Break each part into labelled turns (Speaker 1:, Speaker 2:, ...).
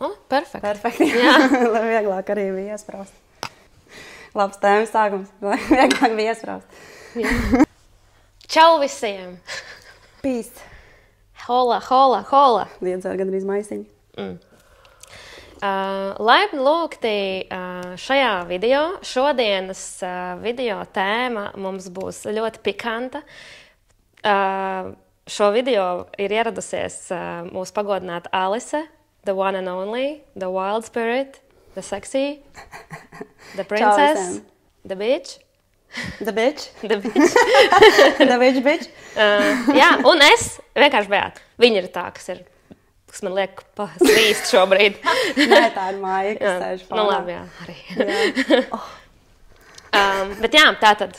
Speaker 1: oh, perfekti.
Speaker 2: Perfekti.
Speaker 1: Jā.
Speaker 2: lai vieglāk arī bija iesprāst. Labs tēmas sākums. Lai vieglāk bija iesprāst.
Speaker 1: Čau visiem!
Speaker 2: Pīs.
Speaker 1: Hola, hola, hola!
Speaker 2: Liedz ar gandrīz maisiņu.
Speaker 1: Uh, laipni lūgti uh, šajā video. Šodienas uh, video tēma mums būs ļoti pikanta. Uh, šo video ir ieradusies uh, mūsu pagodināta Alise, the one and only, the wild spirit, the sexy, the princess, the bitch.
Speaker 2: The bitch.
Speaker 1: The bitch.
Speaker 2: The bitch, bitch.
Speaker 1: Uh, jā, un es vienkārši biju. Viņa ir tā, kas, ir, kas man liek paslīst šobrīd.
Speaker 2: Nē, tā ir māja, kas
Speaker 1: Jā,
Speaker 2: sēž
Speaker 1: nu,
Speaker 2: fānā.
Speaker 1: labi, jā, arī. um, bet jā, tā tad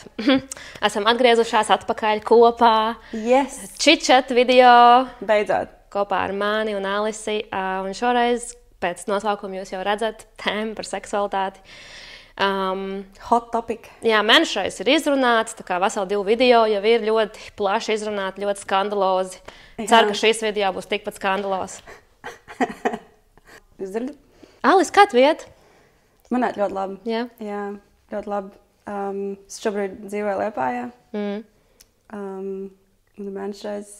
Speaker 1: esam atgriezušās atpakaļ kopā.
Speaker 2: Yes.
Speaker 1: Čičat video
Speaker 2: Beidzot.
Speaker 1: Kopā ar mani un Alisi. Un šoreiz pēc nosaukuma jūs jau redzat tēmu par seksualitāti. Um,
Speaker 2: Hot topic.
Speaker 1: Jā, mēnešais ir izrunāts, tā kā veseli divi video jau ir ļoti plaši izrunāti, ļoti skandalozi.
Speaker 2: Jā.
Speaker 1: Ceru, ka šīs video būs tikpat skandalos.
Speaker 2: Jūs dzirdat?
Speaker 1: Alis, kā tu viet?
Speaker 2: Manēt ļoti labi.
Speaker 1: Jā.
Speaker 2: Jā, ļoti labi. Um, es šobrīd dzīvoju Liepājā.
Speaker 1: Mm.
Speaker 2: Um, un mēnešreiz.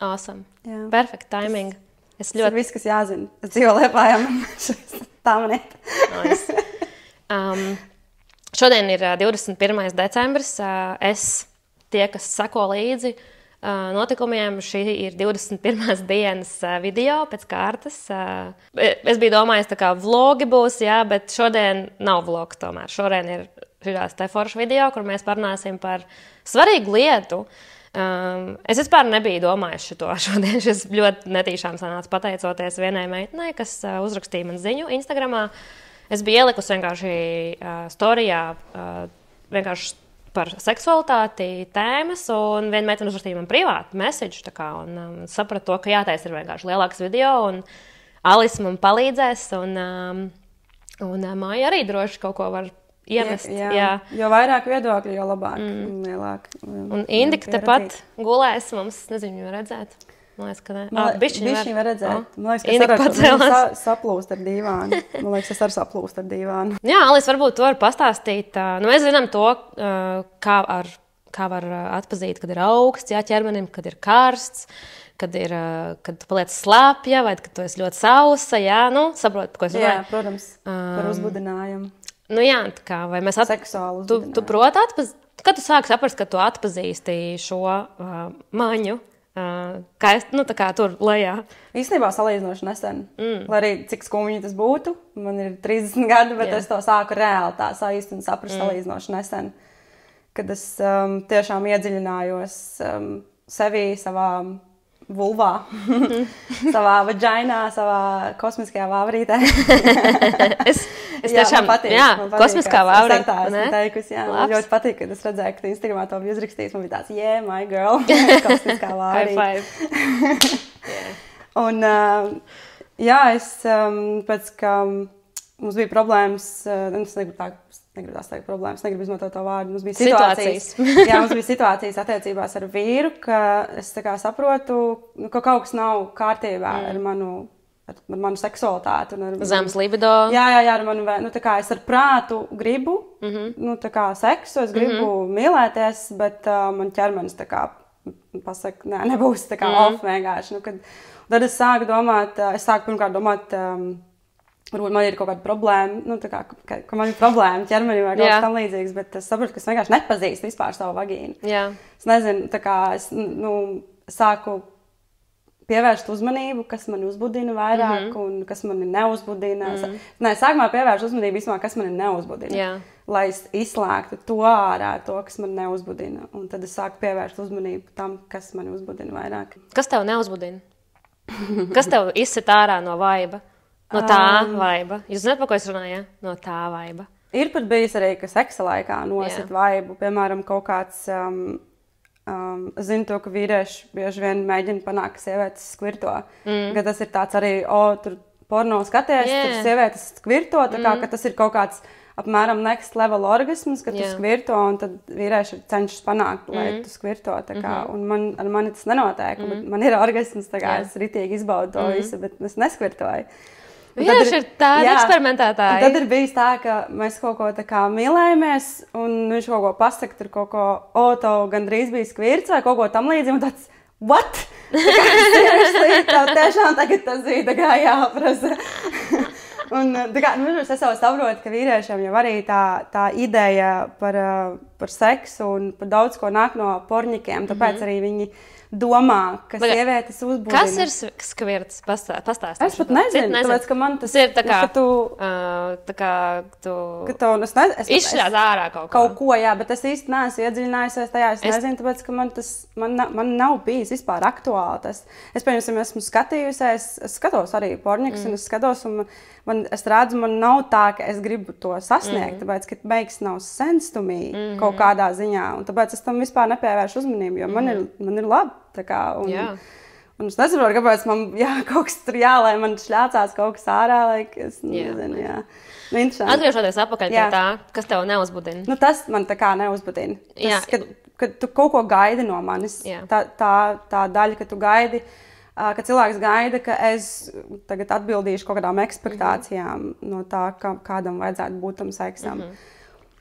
Speaker 1: Awesome.
Speaker 2: Jā.
Speaker 1: Perfect timing. Es
Speaker 2: Tas ir
Speaker 1: ļoti
Speaker 2: viss, kas jāzina. Es dzīvoju man mēnešreiz. Tā man ir.
Speaker 1: nice. Um, šodien ir ā, 21. decembris. ā, Es, tie, kas seko līdzi ā, notikumiem, šī ir 21. dienas video pēc kārtas. ā. Es biju domājis, ka vlogi būs, jā, bet šodien nav vlogs. Tomēr šodien ir šīs te forša video, kur mēs parunāsim par svarīgu lietu. Um, es vispār nebiju domājis šo šodien. Šis ļoti netīšām sanāca pateicoties vienai meitenei, kas uh, uzrakstīja man ziņu Instagram. Es biju ielikusi vienkārši uh, storijā uh, vienkārši par seksualitāti tēmas, un viena meitene uzrakstīja man privātu mēsīju, un um, sapratu, to, ka jātaisa ir vienkārši lielāks video, un Alisa man palīdzēs, un, um, un uh, Māja arī droši kaut ko var iemest.
Speaker 2: Jā,
Speaker 1: jā.
Speaker 2: Jo vairāk viedokļu, jo labāk. Mm. Lielāk,
Speaker 1: Un Indika tepat gulēs, mums nezinu, viņu redzēt. Man liekas, ka ne.
Speaker 2: Man
Speaker 1: Ah,
Speaker 2: liekas,
Speaker 1: bišķiņ
Speaker 2: viņš var redzēt.
Speaker 1: Oh.
Speaker 2: Man liekas, ka
Speaker 1: Indika
Speaker 2: es
Speaker 1: pacēlās.
Speaker 2: sa saplūst ar dīvānu. Man liekas, es arī saplūstu ar dīvānu.
Speaker 1: Jā, Alis, varbūt tu vari pastāstīt. Nu, mēs zinām to, kā, ar, kā var atpazīt, kad ir augsts, jā, ķermenim, kad ir karsts, kad, ir, kad tu paliec slāpja vai kad tu esi ļoti sausa. Jā, nu, saproti, ko es
Speaker 2: Jā,
Speaker 1: runāju.
Speaker 2: protams, par uzbudinājumu.
Speaker 1: Nu, jā, tā kā, mēs at...
Speaker 2: Seksuālu
Speaker 1: tu, tu proti atpazīt, kad tu sāki saprast, ka tu atpazīsti šo uh, maņu, uh, kā es, nu, kā tur lejā.
Speaker 2: Īstenībā salīdzinoši nesen. Mm. Lai arī cik skumji tas būtu, man ir 30 gadi, bet yeah. es to sāku reāli tā un saprast mm. salīdzinoši nesen. Kad es um, tiešām iedziļinājos um, sevī, savā vulvā, savā vaģinā, savā kosmiskajā vāvrītē.
Speaker 1: Es, es
Speaker 2: Jā,
Speaker 1: tiešām
Speaker 2: man patīk,
Speaker 1: jā,
Speaker 2: man patīk,
Speaker 1: kosmiskā
Speaker 2: ka es- esmu teikusi, jā. Man
Speaker 1: Labs.
Speaker 2: ļoti patīk, kad es redzēju, ka tu Instagramā to biji uzrakstījis. Man bija tāds, yeah, my girl, kosmiskā
Speaker 1: High
Speaker 2: vāvrī.
Speaker 1: five.
Speaker 2: Un, uh, jā, es um, pēc tam mums bija problēmas. Uh, es negribu tā, tās teikt problēmas, negribu izmantot to vārdu. Mums bija situācijas.
Speaker 1: Situācijas.
Speaker 2: jā, mums bija situācijas attiecībās ar vīru, ka es saprotu, nu, ka kaut kas nav kārtībā mm. ar manu. Ar, ar manu seksualitāti. Ar,
Speaker 1: Zemes libido.
Speaker 2: Jā, jā, jā, ar manu, nu, tā kā es ar prātu gribu, mm. -hmm. nu, tā kā seksu, es gribu mm -hmm. mīlēties, bet uh, man ķermenis tā kā pasaka, nē, nebūs tā kā mm. -hmm. off vienkārši. Nu, kad, tad es sāku domāt, uh, es sāku pirmkārt domāt, um, varbūt man ir kaut kāda problēma, nu, tā kā, ka, ka man ir problēma ķermenim vai kaut kas tam līdzīgs, bet es saprotu, ka es vienkārši nepazīstu vispār savu vagīnu.
Speaker 1: Jā.
Speaker 2: Es nezinu, tā kā es nu, sāku pievērst uzmanību, kas man uzbudina vairāk, mm. -hmm. un kas man neuzbudina. Mm -hmm. Nē, sākumā pievērst uzmanību īstenībā, kas man neuzbudina.
Speaker 1: Jā.
Speaker 2: Lai es izslēgtu to ārā, to, kas man neuzbudina. Un tad es sāku pievērst uzmanību tam, kas man uzbudina vairāk.
Speaker 1: Kas tev neuzbudina? Kas tev izsit ārā no vaiba? No tā um, vaiba. Jūs zināt, par ko es runāju? Ja? No tā vaiba.
Speaker 2: Ir pat bijis arī, ka seksa laikā nosit vaibu, piemēram, kaut kāds. Um, Um, zinu, to, ka vīrieši bieži vien mēģina panākt, ka sievietes skvirto. Mm. Ka tas ir tāds arī, o, tur porno skaties,
Speaker 1: Jā.
Speaker 2: yeah. tur sievietes skvirto. Tā kā mm. tas ir kaut kāds apmēram next level orgasms, kad
Speaker 1: Jā.
Speaker 2: tu skvirto, un tad vīrieši cenšas panākt, lai mm. tu skvirto. tā Kā, un man, ar mani tas nenotiek. Mm. Man ir orgasms, tā kā
Speaker 1: Jā.
Speaker 2: es ritīgi izbaudu to mm. visu, bet es neskvirtoju.
Speaker 1: Vienkārši ir tādi eksperimentētāji.
Speaker 2: Tad ir bijis tā, ka mēs kaut ko tādu mīlējāmies, un viņš kaut ko pasakā, tur kaut ko, o, to gandrīz bija skvirts vai kaut ko tam līdzīgu. Tāds, what? Tā tiešām tagad tas bija jāprasa. Un, kā, nu, es jau saprotu, ka vīriešiem jau arī tā, tā ideja par, par seksu un par daudz ko nāk no porņikiem. Tāpēc mm -hmm. arī viņi domā, ka sievietes uzbūvē.
Speaker 1: Kas ir skvirts? Pastāstiet.
Speaker 2: Es pat nezinu, nezinu. Tāpēc, ka man
Speaker 1: tas, tas ir tā kā, nu, tu, uh, tā kā tu,
Speaker 2: ka tu es ne, es,
Speaker 1: izšļāz ārā kaut
Speaker 2: ko. Kaut ko, jā, bet es īsti neesmu iedziļinājusies tajā. Es, es nezinu, tāpēc, ka man tas man, man nav bijis vispār aktuāli. Tas. Es, piemēram, esmu skatījusies, es skatos arī porniks, mm. un es skatos, un man, es redzu, man nav tā, ka es gribu to sasniegt, mm. tāpēc, ka beigas nav senstumī mm -hmm. kaut kādā ziņā, un tāpēc es tam vispār nepievēršu uzmanību, jo mm. man, ir, man ir labi. Kā, un,
Speaker 1: yeah.
Speaker 2: Un es nesaprotu, kāpēc man jā, kaut kas tur jā, lai man šļācās kaut kas ārā. Lai es nezinu, jā. Nu,
Speaker 1: Atgriežoties atpakaļ pie tā, kas tev neuzbudina.
Speaker 2: Nu, tas man tā kā neuzbudina. Tas, kad, kad tu kaut ko gaidi no manis, jā. tā, tā, tā daļa, ka tu gaidi. Uh, ka cilvēks gaida, ka es tagad atbildīšu kaut kādām ekspektācijām mm -hmm. no tā, kā, kādam vajadzētu būt tam seksam. Mm -hmm.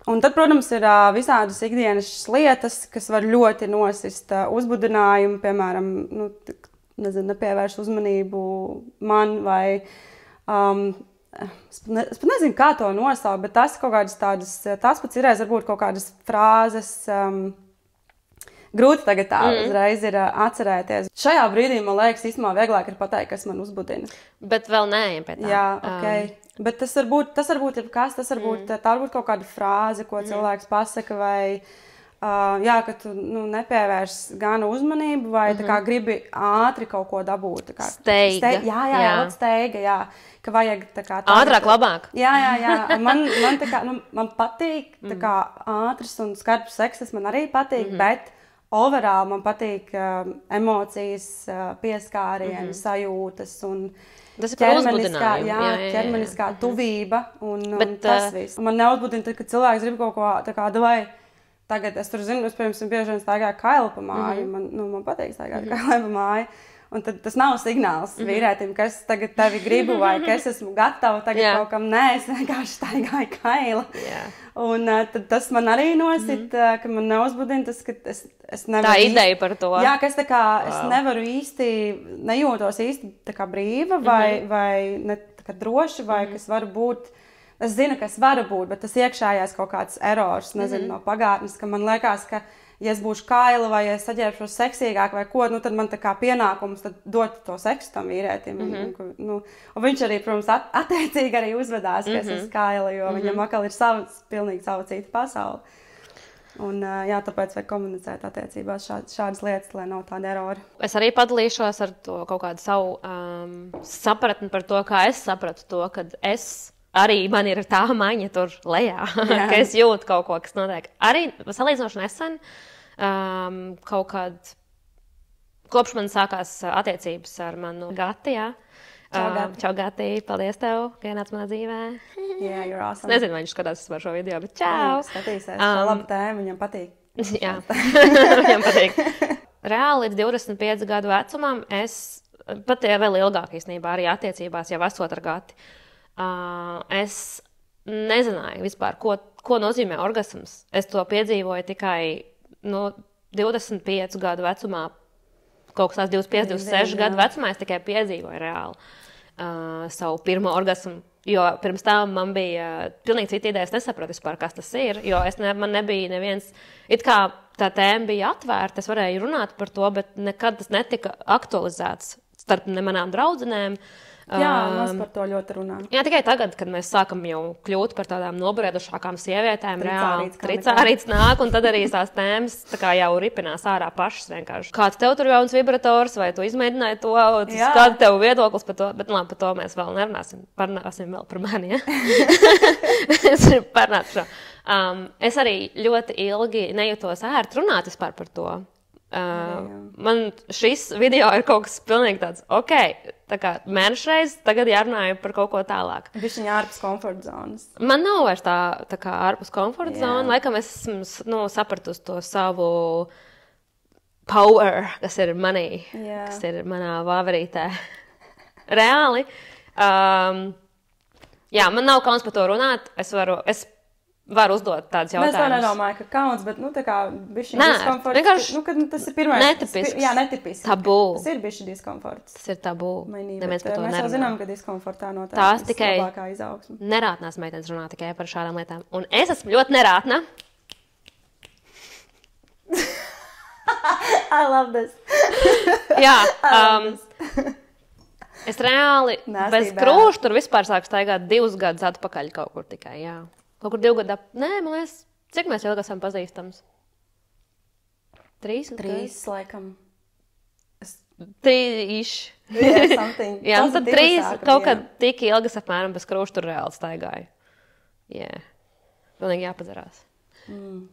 Speaker 2: Un tad, protams, ir visādas ikdienas lietas, kas var ļoti nosist uzbudinājumu, piemēram, nu, nezinu, nepievērst uzmanību man vai. Um, Es pat, ne, es pat nezinu, kā to nosaukt, bet tas kaut kādas tādas, tas pats ir varbūt kaut kādas frāzes, um, grūti tagad tā mm. uzreiz ir atcerēties. Šajā brīdī man liekas, īstenībā vieglāk ir pateikt, kas man uzbudina.
Speaker 1: Bet vēl neejam pie tā.
Speaker 2: Jā, ok. Um. Bet tas var būt, tas var būt kas, tas var būt, mm. tā var būt kaut kāda frāze, ko mm. cilvēks pasaka, vai uh, jā, ka tu nu, nepievērš gana uzmanību, vai mm -hmm. kā, gribi ātri kaut ko dabūt. Kā,
Speaker 1: steiga. Ste,
Speaker 2: jā, jā, jā. jā steiga, jā. Ka vajag tā kā
Speaker 1: tādu ātrāk, labāk.
Speaker 2: Jā, jā, jā. Man, man, kā, nu, man patīk, tā kā ātrs un skarbs seks, tas man arī patīk, mm -hmm. bet overall man patīk uh, emocijas, uh, pieskārieni, mm -hmm. sajūtas. Un,
Speaker 1: Tas ir ķermeniskā, jā,
Speaker 2: jā, jā, ķermeniskā jā. Mhm. tuvība un, un Bet, tas uh, viss. Man neuzbudina, tad, kad cilvēks grib kaut ko tādu, vai tagad es tur zinu, es, piemēram, bieži vien staigāju kailu pa māju, mm -hmm. man, nu, man patīk staigāt mm -hmm. kailu pa māju. Un tad tas nav signāls mm -hmm. vīrietim, kas tagad tevi gribu, vai ka es esmu gatava tagad yeah. kaut kam. Nē, es vienkārši staigāju kailu.
Speaker 1: Yeah.
Speaker 2: Un uh, tas man arī nosit, mm -hmm. uh, ka man neuzbudina tas, ka es, es nevaru.
Speaker 1: Tā ideja par to.
Speaker 2: Jā, ka es, kā, wow. es nevaru īsti, nejūtos īsti kā brīva vai, mm -hmm. vai ne, kā droši, vai mm -hmm. kas var būt. Es zinu, kas var būt, bet tas iekšējais kaut kāds erors, nezinu, mm -hmm. no pagātnes, ka man liekas, ka ja es būšu kaila vai ja es saģērbšos seksīgāk vai ko, nu, tad man tā kā pienākums dot to seksu tam vīrietim. Mm -hmm. nu, un viņš arī, protams, at, attiecīgi arī uzvedās, ka mm -hmm. es esmu mhm. kaila, jo mm -hmm. viņam atkal ir savs, pilnīgi sava cita pasaule. Un, jā, tāpēc vajag komunicēt attiecībās šād, šādas lietas, lai nav tāda erora.
Speaker 1: Es arī padalīšos ar to kaut kādu savu um, sapratni par to, kā es sapratu to, ka es arī man ir tā maiņa tur lejā, ka es jūtu kaut ko, kas notiek. Arī salīdzinoši nesen, um, kaut kad kopš man sākās attiecības ar manu Gati. Jā.
Speaker 2: Čau.
Speaker 1: Uh, čau, Gati. Paldies, tev, ka ienāc manā dzīvē.
Speaker 2: Jā, yeah, awesome.
Speaker 1: Nezinu, vai viņš skatās par šo video, bet čau.
Speaker 2: Jā, skatīsies. Um, labi tēma, viņam patīk.
Speaker 1: Jā, viņam patīk. Reāli līdz 25 gadu vecumam es pat vēl ilgāk īstenībā arī attiecībās jau esot ar Gati. Uh, Uh, es nezināju vispār, ko, ko nozīmē orgasms. Es to piedzīvoju tikai no 25 gadu vecumā, kaut tāds 25, 26 gadu vecumā. Es tikai piedzīvoju reāli uh, savu pirmo orgasmu. Jo pirms tam man bija pilnīgi cita ideja. Es nesapratu vispār, kas tas ir. Jo ne, man nebija neviens, it kā tā tēma bija atvērta, es varēju runāt par to, bet nekad tas netika aktualizēts starp ne manām draudzenēm.
Speaker 2: Jā, mēs par to ļoti runājam.
Speaker 1: Jā, tikai tagad, kad mēs sākam jau kļūt par tādām nobriedušākām sievietēm, reāli tricārīts nāk, un tad arī tās tēmas tā kā jau ripinās ārā pašas vienkārši. Kāds tev tur jauns vibrators, vai tu izmēģināji to, kāda tev viedoklis par to, bet labi, par to mēs vēl nerunāsim, parunāsim vēl par mani, ja? es parunāšu. Um, es arī ļoti ilgi nejūtos ērti runāt vispār par to. Uh, man šis video ir kaut kas pilnīgi tāds, ok, tā kā mēneša reizes, tagad jārunā par kaut ko tālāk.
Speaker 2: Viņš ir ārpus komforta zonas.
Speaker 1: Man nav vairs tā, tā kā ārpus komforta zona. Laikam es esmu nu, sapratusi to savu power, kas ir manī,
Speaker 2: Jā.
Speaker 1: kas ir manā vāverītē. Reāli. Um, Jā, man nav kauns par to runāt. Es varu, es varu uzdot tādus
Speaker 2: Nu, Es
Speaker 1: jautājumus.
Speaker 2: nedomāju, ka kauns, bet nu, tā kā bišķi
Speaker 1: Nē,
Speaker 2: diskomforts.
Speaker 1: vienkārši
Speaker 2: nu, kad, nu, tas ir pirmais. pi- jā, netipisks.
Speaker 1: Tabū.
Speaker 2: Tas ir bišķi diskomforts.
Speaker 1: Tas ir tabū.
Speaker 2: Mainī,
Speaker 1: Neviens
Speaker 2: bet,
Speaker 1: par to
Speaker 2: eh, mēs jau
Speaker 1: nerunā.
Speaker 2: zinām, ka diskomfortā notiek
Speaker 1: Tās tikai-
Speaker 2: labākā izaugsme.
Speaker 1: Nerātnās meitenes runā tikai par šādām lietām. Un es esmu ļoti nerātna.
Speaker 2: I love this.
Speaker 1: Jā, um, es reāli
Speaker 2: Nasty
Speaker 1: bez
Speaker 2: bad.
Speaker 1: krūša tur vispār sāku staigāt divus gadus atpakaļ kaut kur tikai. Jā. Kaut kur divu gadu ap... Nē, man liekas, cik mēs ilgi esam pazīstams? Trīs un
Speaker 2: Trīs, laikam. Es
Speaker 1: Trīs.
Speaker 2: yeah.
Speaker 1: Jā, un tad trīs
Speaker 2: sākam,
Speaker 1: kaut kad tik ilgi es apmēram bez krūša tur reāli staigāju. Jā, pilnīgi jāpadzerās.
Speaker 2: Mm.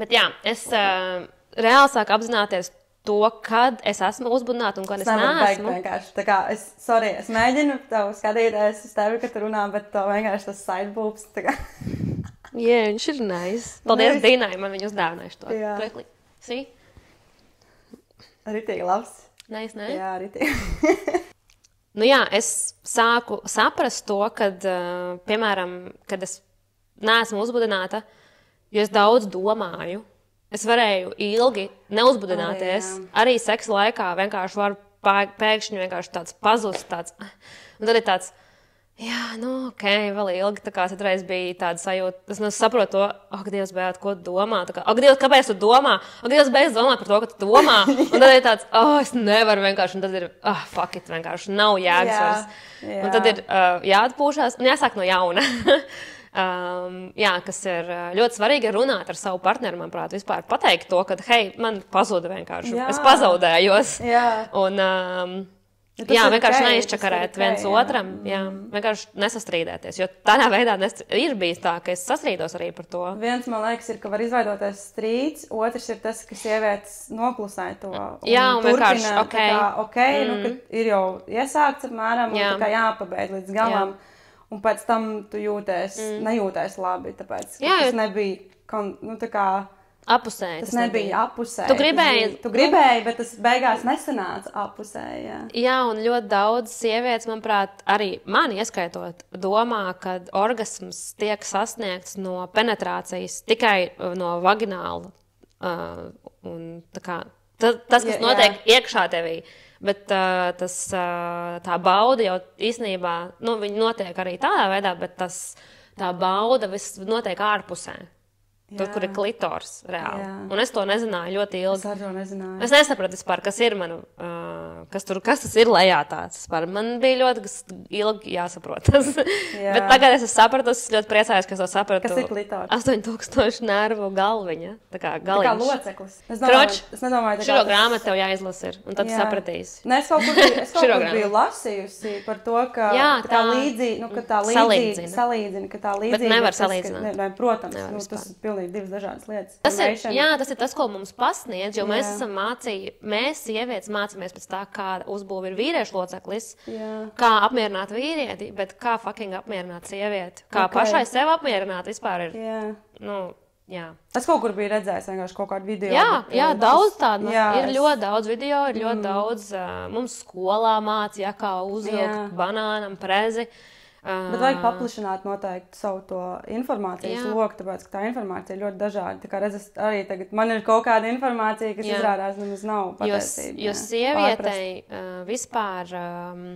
Speaker 1: Bet jā, es uh, reāli sāku apzināties to, kad es esmu uzbudināta un kad es
Speaker 2: Es beigt
Speaker 1: neesmu.
Speaker 2: vienkārši. Tā kā es, sorry, es mēģinu tev skatīties uz tevi, kad tu runā, bet to vienkārši tas kā-
Speaker 1: Jā, viņš ir nice. Paldies
Speaker 2: Nice.
Speaker 1: Dīnai, man viņa uzdāvināja to.
Speaker 2: Jā.
Speaker 1: Prekli. See?
Speaker 2: Ritīgi labs.
Speaker 1: Nice, ne?
Speaker 2: Jā, ritīgi.
Speaker 1: Nu, jā, es sāku saprast to, kad, uh, piemēram, kad es neesmu uzbudināta, jo es daudz domāju. Es varēju ilgi neuzbudināties.
Speaker 2: Arī, jā.
Speaker 1: Arī seksa laikā vienkārši var pē- pēkšņi vienkārši tāds pazust. Tāds, un tad ir tāds, jā, nu, ok, vēl ilgi. Tā kā citreiz bija tāda sajūta, es nu, saprotu to, ak, Dievs, beidzot, ko domā. Kā, ak, Dievs, kāpēc tu domā? Ak, Dievs, beidzot domā par to, ka tu domā. Un tad ir tāds, oh, es nevaru vienkārši, un tad ir, ah, oh, fuck it, vienkārši nav jēgas.
Speaker 2: Jā, jā.
Speaker 1: Un tad ir uh, jāatpūšas un jāsāk no jauna. um, jā, kas ir uh, ļoti svarīgi, runāt ar savu partneri, manuprāt, vispār pateikt to, ka, hei, man pazuda vienkārši.
Speaker 2: Jā.
Speaker 1: Es pazaudējos.
Speaker 2: Jā.
Speaker 1: Un, um,
Speaker 2: Ja
Speaker 1: jā, vienkārši
Speaker 2: ok, tas
Speaker 1: neizčakarēt
Speaker 2: ir ok,
Speaker 1: viens
Speaker 2: jā.
Speaker 1: otram. Jā, vienkārši nesastrīdēties. Jo tādā veidā nes, ir bijis tā, ka es sastrīdos arī par to.
Speaker 2: Viens, man liekas, ir, ka var izveidoties strīds, otrs ir tas, ka sievietes noklusē to.
Speaker 1: Jā, un vienkārši,
Speaker 2: turpina,
Speaker 1: ok.
Speaker 2: tā Kā, okay mm. nu, ir jau iesākts apmēram,
Speaker 1: Jā.
Speaker 2: jā. un tā kā jāpabeidz līdz galam. Un pēc tam tu jūties, mm. nejūties labi, tāpēc,
Speaker 1: Jā,
Speaker 2: tas nebija, kon, nu, tā kā,
Speaker 1: Apusēji.
Speaker 2: tas nebija apusē.
Speaker 1: Tu gribēji-
Speaker 2: Tu gribēji, bet tas beigās nesanāca apusē. Jā.
Speaker 1: Jā, un ļoti daudz sievietes, manuprāt, arī mani ieskaitot, domā, ka orgasms tiek sasniegts no penetrācijas tikai uh, no vagināla. Uh, un kā, ta, tas, kas
Speaker 2: Jā,
Speaker 1: notiek iekšā tevī, bet uh, tas, uh, tā bauda jau īstenībā nu, viņi notiek arī tādā veidā, bet tas, tā bauda viss notiek ārpusē. Tur,
Speaker 2: Jā.
Speaker 1: kur ir klitors reāli.
Speaker 2: Jā.
Speaker 1: Un es to nezināju ļoti ilgi.
Speaker 2: Es to nezināju.
Speaker 1: Es nesapratu, vispār, kas ir man, uh, kas, tur, kas tas ir lejā tāds. Vispār. Man bija ļoti ilgi jāsaprot. tas.
Speaker 2: Jā.
Speaker 1: Bet tagad es esmu sapratis, es ļoti priecājos, ka to sapratu.
Speaker 2: Kas ir klitors?
Speaker 1: 8000 nervu galviņa. Tā kā
Speaker 2: Tā kā loceklis. Es
Speaker 1: Kroč,
Speaker 2: domāju, es nedomāju, kā
Speaker 1: Šo
Speaker 2: tas-
Speaker 1: grāmatu tev jāizlasa, ir, un tad
Speaker 2: Jā.
Speaker 1: sapratīsi.
Speaker 2: Nē, es kaut kur, es kaut kur biju lasījusi par to, ka
Speaker 1: Jā,
Speaker 2: ka tā
Speaker 1: tā-
Speaker 2: līdzīga, nu, ka tā līdzīga, salīdzina, ka tā līdzīga.
Speaker 1: nevar
Speaker 2: tas, ka-
Speaker 1: salīdzināt.
Speaker 2: Ne, ne, protams,
Speaker 1: Nevar
Speaker 2: nu, tas ir pilnīgi divas dažādas lietas.
Speaker 1: Tas ir, jā, tas ir tas, ko mums pasniedz, jo jā. mēs esam mācījuši, mēs, sievietes, mācāmies pēc tā, kā uzbūvē ir vīriešu loceklis,
Speaker 2: Jā.
Speaker 1: kā apmierināt vīrieti, bet kā fucking apmierināt sievieti. Kā
Speaker 2: Ok.
Speaker 1: okay. pašai sev apmierināt vispār ir.
Speaker 2: Jā.
Speaker 1: Nu, jā.
Speaker 2: Es kaut kur biju redzējis vienkārši kaut kādu video.
Speaker 1: Jā,
Speaker 2: bet,
Speaker 1: jā
Speaker 2: eh,
Speaker 1: daudz
Speaker 2: tas-
Speaker 1: tādu.
Speaker 2: jā,
Speaker 1: Ir
Speaker 2: es-
Speaker 1: ļoti daudz video, ir ļoti mm. daudz. Uh, mums skolā mācīja, kā uzvilkt
Speaker 2: Jā.
Speaker 1: banānam prezi. Uh,
Speaker 2: Bet vajag paplašināt noteikti savu to informācijas
Speaker 1: Jā.
Speaker 2: loku, tāpēc, ka tā informācija ir ļoti dažāda. Tā kā redz, es arī tagad man ir kaut kāda informācija, kas
Speaker 1: Jā.
Speaker 2: izrādās nemaz nav
Speaker 1: Jo,
Speaker 2: patiesība.
Speaker 1: jo
Speaker 2: jā.
Speaker 1: sievietei uh, vispār. Um,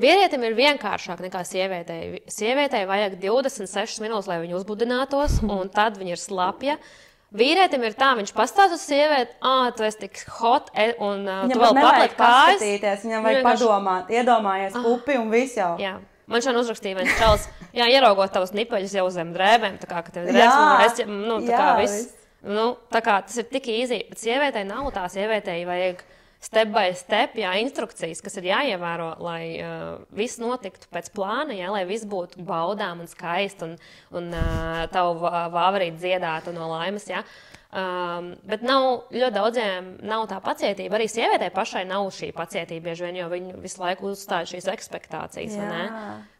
Speaker 1: Vīrietim ir vienkāršāk nekā sievietei. Sievietei vajag 26 minūtes, lai viņu uzbudinātos, un tad viņa ir slapja. Vīrietim ir tā, viņš pastāsta uz sievieti, ah, tu esi tik hot, e, un uh, tu vēl paplēti kājas.
Speaker 2: viņam vajag padomāt, iedomājies pupi un viss jau.
Speaker 1: Jā. Man šodien uzrakstīja viens čels, jā, ieraugot tavus nipaļus jau zem drēbēm, tā kā, ka tev ir drēbes, un es, nu, tā
Speaker 2: Jā,
Speaker 1: kā viss. Nu, tā kā tas ir tik īsi, bet sievietei nav tā, sievietei vajag step by step, jā, instrukcijas, kas ir jāievēro, lai uh, viss notiktu pēc plāna, jā, lai viss būtu baudām un skaisti, un, un uh, tavu vā- vāverī dziedātu no laimes, jā. Um, bet nav ļoti daudziem nav tā pacietība. Arī sievietei pašai nav šī pacietība, bieži vien, jo viņa visu laiku uzstāda šīs expectācijas.
Speaker 2: Jā.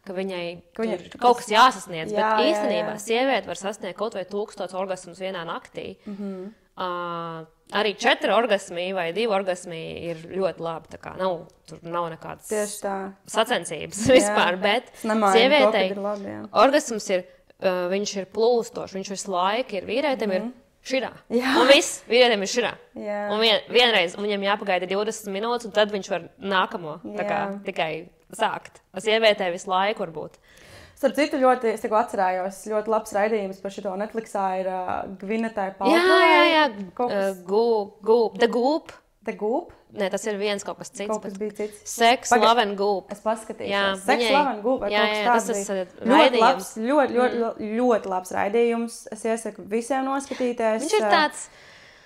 Speaker 1: ka viņai
Speaker 2: Ka viņa-
Speaker 1: ir kaut kas jāsasniedz.
Speaker 2: Jā,
Speaker 1: bet
Speaker 2: jā,
Speaker 1: īstenībā
Speaker 2: jā.
Speaker 1: sieviete var sasniegt kaut vai tūkstoš orgasmus vienā naktī. Mm. -hmm. uh, arī četri orgasmi vai divi orgasmi ir ļoti labi. Kā nav, tur nav nekādas sacensības vispār, bet
Speaker 2: nemainu to,
Speaker 1: sievietei
Speaker 2: ir labi, jā.
Speaker 1: orgasms ir, uh, viņš ir plūstošs, viņš visu laiku ir vīrietim, ir širā.
Speaker 2: Mhm. Jā.
Speaker 1: Un viss vīrietim ir širā.
Speaker 2: Jā.
Speaker 1: Un vien, vienreiz viņam jāpagaida 20 minūtes, un tad viņš var nākamo tā kā, tikai sākt. Tas sievietē visu laiku var būt.
Speaker 2: Starp citu, ļoti, es tikko atcerējos, ļoti labs raidījums par šo Netflixā ir uh, Gvinetai Paltrai.
Speaker 1: Jā, jā, jā.
Speaker 2: Kaut
Speaker 1: Uh,
Speaker 2: kas
Speaker 1: gūp, gūp, the gūp.
Speaker 2: te gūp,
Speaker 1: Nē, tas ir viens kaut kas cits.
Speaker 2: kaut kas bija cits.
Speaker 1: Sex,
Speaker 2: Paga-
Speaker 1: love and gūp.
Speaker 2: Es paskatījos,
Speaker 1: Jā,
Speaker 2: Seks,
Speaker 1: viņai-
Speaker 2: love and vai
Speaker 1: jā, jā, tas ir, uh,
Speaker 2: Ļoti labs, ļoti, ļoti, ļoti, ļoti labs raidījums. Es iesaku visiem noskatīties.
Speaker 1: Viņš ir
Speaker 2: uh,
Speaker 1: tāds.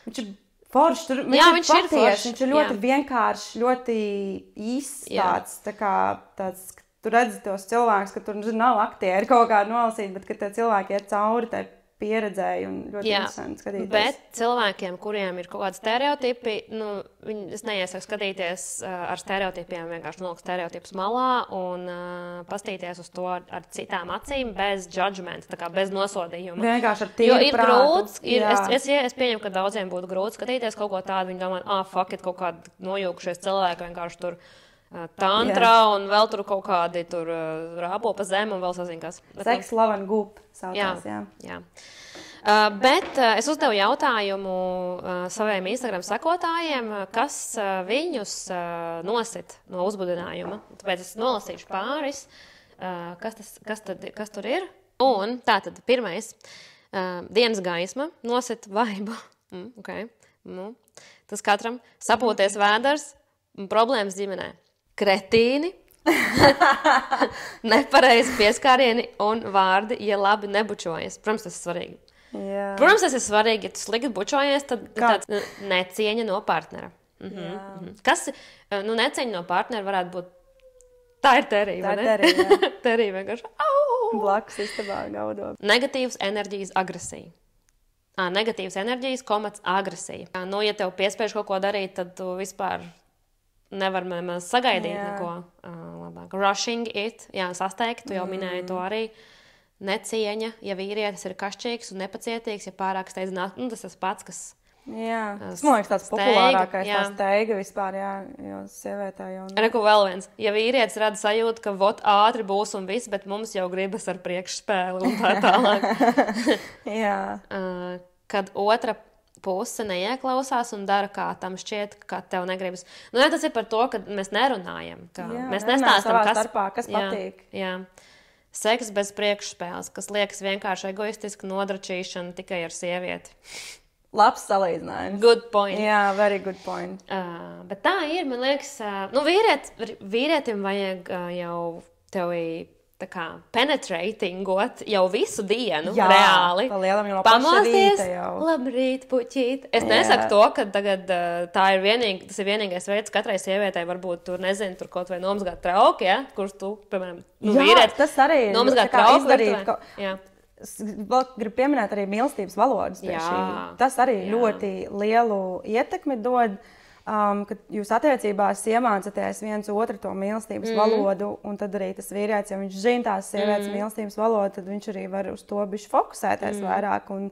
Speaker 2: Viņš ir foršs, tur viņš
Speaker 1: Jā,
Speaker 2: ir
Speaker 1: viņš ir
Speaker 2: patiess,
Speaker 1: foršs,
Speaker 2: Viņš ir ļoti
Speaker 1: jā.
Speaker 2: vienkāršs, ļoti īsts. Tāds, tā kā, tāds, ka tu redzi tos cilvēkus, ka tur nu, nav aktieri kaut kādi nolasīti, bet ka tie cilvēki iet cauri tai pieredzēji un ļoti
Speaker 1: Jā,
Speaker 2: interesanti skatīties.
Speaker 1: bet cilvēkiem, kuriem ir kaut kādi stereotipi, nu, viņi, es neiesaku skatīties uh, ar stereotipiem, vienkārši nolikt stereotipus malā un uh, pastīties uz to ar, ar citām acīm, bez judgment, tā kā bez nosodījuma.
Speaker 2: Vienkārši ar tīru
Speaker 1: ir
Speaker 2: prātu.
Speaker 1: grūts, ir,
Speaker 2: Jā.
Speaker 1: es, es, es pieņemu, ka daudziem būtu grūti skatīties kaut ko tādu. Viņi domā, ah, fuck, it, kaut kādi nojūkušies cilvēki vienkārši tur uh, tantrā un vēl tur kaut kādi tur rāpo pa zemu un vēl sazina kas. Bet, nu,
Speaker 2: Seks, love and goop
Speaker 1: Jā,
Speaker 2: saucās, jā.
Speaker 1: jā. Uh, bet uh, es uzdevu jautājumu uh, saviem Instagram sekotājiem, kas uh, viņus uh, nosit no uzbudinājuma. Tāpēc es nolasīšu pāris, uh, kas, tas, kas, tad, kas tur ir. Un tā tad pirmais uh, dienas gaisma nosit vaibu. Mm, okay. nu, tas katram sapūties vēders problēmas ģimenē. Kretīni, nepareizi pieskārieni un vārdi, ja labi nebučojas. Protams, tas ir svarīgi.
Speaker 2: jā.
Speaker 1: Protams, tas ir svarīgi. Ja tu slikti bučojies, tad
Speaker 2: Kā?
Speaker 1: tāds necieņa no partnera. Mhm, mhm. Kas eh, nu, necieņa no partnera varētu būt? Tā ir terija.
Speaker 2: Tā ir
Speaker 1: ne?
Speaker 2: terija,
Speaker 1: terija vienkārši. Au!
Speaker 2: Blakus istabā gaudo.
Speaker 1: Negatīvas enerģijas agresija. À, negatīvas enerģijas, komats agresija. Nu, ja tev piespiež kaut ko darīt, tad tu vispār nevari nemaz sagaidīt
Speaker 2: Jā.
Speaker 1: neko uh, labāku. Rushing it, jā, sasteigt, tu jau mm. minēji to arī. Necieņa, ja vīrietis ir kašķīgs un nepacietīgs, ja pārāk steidz nu, tas tas pats, kas
Speaker 2: Jā,
Speaker 1: Tas
Speaker 2: man liekas tāds populārākais,
Speaker 1: jā.
Speaker 2: tā steiga vispār, jā, jo sievietē jau. nav.
Speaker 1: Reku vēl viens. Ja vīrietis rada sajūtu, ka vot ātri būs un viss, bet mums jau gribas ar priekšspēli un tā tālāk.
Speaker 2: Jā,
Speaker 1: Uh, kad otra puse neieklausās un dara, kā tam šķiet, ka tev negribas. Nu, jā, tas ir par to, ka mēs nerunājam. Ka
Speaker 2: Jā,
Speaker 1: mēs nestāstām, kas,
Speaker 2: starpā, kas
Speaker 1: jā,
Speaker 2: patīk.
Speaker 1: Jā. Seks bez priekšspēles, kas liekas vienkārši egoistiski nodračīšana tikai ar sievieti.
Speaker 2: labs salīdzinājums.
Speaker 1: Good point.
Speaker 2: Jā, very good point.
Speaker 1: Uh, bet tā ir, man liekas, uh, nu, vīriet, vīrietim vajag uh, jau tevi tā kā penetratingot jau visu dienu,
Speaker 2: Jā,
Speaker 1: reāli.
Speaker 2: jau
Speaker 1: Pamosties,
Speaker 2: jau.
Speaker 1: labrīt, puķīt. Es
Speaker 2: Jā.
Speaker 1: nesaku to, ka tagad uh, tā ir vienīga, tas ir vienīgais veids, katrai sievietei varbūt tur, nezinu, tur kaut vai nomazgāt trauki, ja, kurš tu, piemēram, nu,
Speaker 2: Jā,
Speaker 1: vīrietis.
Speaker 2: tas arī ir,
Speaker 1: Nomazgāt trauku
Speaker 2: izdarīt ko-
Speaker 1: Jā.
Speaker 2: Es vēl gribu pieminēt arī mīlestības valodas. Tas arī
Speaker 1: Jā.
Speaker 2: ļoti lielu ietekmi dod. Um, kad jūs attiecībās iemācāties viens otru to mīlestības mm. valodu, un tad arī tas vīrietis, ja viņš zina tās sievietes mm. mīlestības valodu, tad viņš arī var uz to bišķi fokusēties mm. vairāk. Un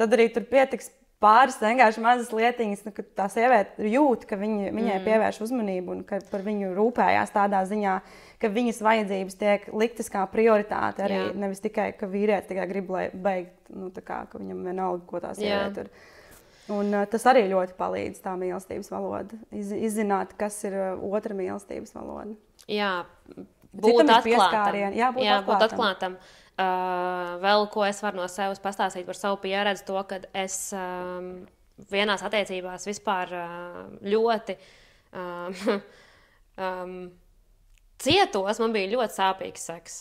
Speaker 2: tad arī tur pietiks pāris vienkārši mazas lietiņas, nu, ka tā sieviete jūt, ka viņi, viņai mm. pievērš uzmanību un ka par viņu rūpējās tādā ziņā, ka viņas vajadzības tiek liktas kā prioritāte. Arī
Speaker 1: Jā.
Speaker 2: nevis tikai, ka vīrietis tikai grib, lai beigtu, nu, kā, ka viņam vienalga, ko tā sieviete ir. Un, uh, tas arī ļoti palīdz tā mīlestības valoda. Iz, izzināt, kas ir uh, otra mīlestības valoda.
Speaker 1: Jā, būt atklātam.
Speaker 2: jā, būt
Speaker 1: jā, būt
Speaker 2: atklātam.
Speaker 1: atklātam. Uh, vēl ko es varu no sevis pastāstīt par savu pieredzi, to, ka es um, vienās attiecībās vispār uh, ļoti um, um, cietos, man bija ļoti sāpīgs seks.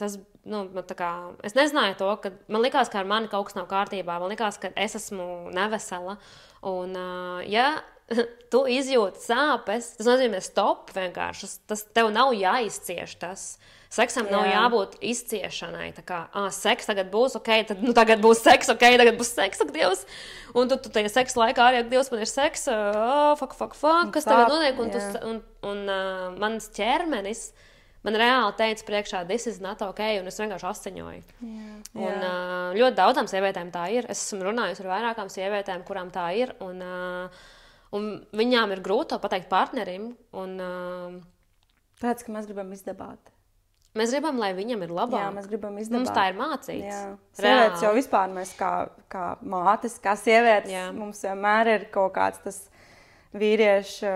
Speaker 1: Tas, nu, kā, es nezināju to, ka man likās, ka ar mani kaut kas nav kārtībā. Man likās, ka es esmu nevesela. Un, uh, ja tu izjūti sāpes, tas nozīmē, stop vienkārši. Tas, tas tev nav jāizcieš. Tas. Seksam nav
Speaker 2: Jā.
Speaker 1: jābūt izciešanai. Tā kā, ah, seks tagad būs, ok, tad nu, tagad būs seks, ok, tagad būs seks, ak, Dievs. Un tu, tu tajā seksa laikā arī, ak, Dievs, man ir seks, oh, fuck, fuck, fuck, kas
Speaker 2: sāp,
Speaker 1: tagad notiek? Un, tu, un, un uh, mans ķermenis Man reāli teica, priekšā, this is not ok, un es vienkārši asiņoju.
Speaker 2: Jā.
Speaker 1: Un, uh, ļoti daudzām sievietēm tā ir. Es esmu runājusi ar vairākām sievietēm, kurām tā ir. Un, un viņām ir grūti to pateikt partnerim. Un,
Speaker 2: Tāpēc, ka mēs gribam izdabāt.
Speaker 1: mēs gribam, lai viņam ir labāk.
Speaker 2: Jā, mēs gribam izdabāt.
Speaker 1: Mums tā ir mācīts.
Speaker 2: Sievietes jau vispār mēs kā, kā mātes, kā sievietes,
Speaker 1: Jā.
Speaker 2: mums vienmēr ir kaut kāds tas vīriešu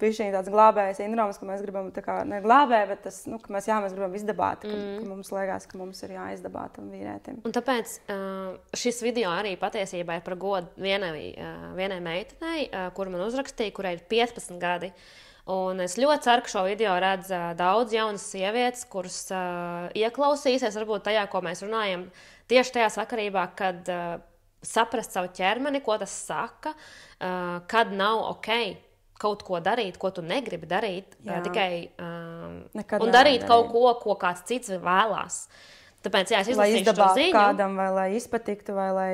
Speaker 2: bija tāds glābējs sindroms, ka mēs gribam tā kā ne glābēt, bet tas, nu, ka mēs, jā, mēs gribam izdabāt, ka, mm. ka mums liekas, ka mums ir jāizdabā tam vīrietim.
Speaker 1: Un tāpēc uh, šis video arī patiesībā ir par godu vienai, uh, vienai meitenei, kuru man uzrakstīja, kurai ir 15 gadi. Un es ļoti ceru, ka šo video redz daudz jaunas sievietes, kuras uh, ieklausīsies varbūt tajā, ko mēs runājam, tieši tajā sakarībā, kad uh, saprast savu ķermeni, ko tas saka, uh, kad nav ok kaut ko darīt, ko tu negribi darīt,
Speaker 2: Jā.
Speaker 1: uh, tikai um, un
Speaker 2: nevajag
Speaker 1: darīt kaut
Speaker 2: darīt.
Speaker 1: ko, ko kāds cits vēlās. Tāpēc, jā, es
Speaker 2: Lai
Speaker 1: izlasīšu to ziņu.
Speaker 2: kādam, vai lai izpatiktu, vai lai.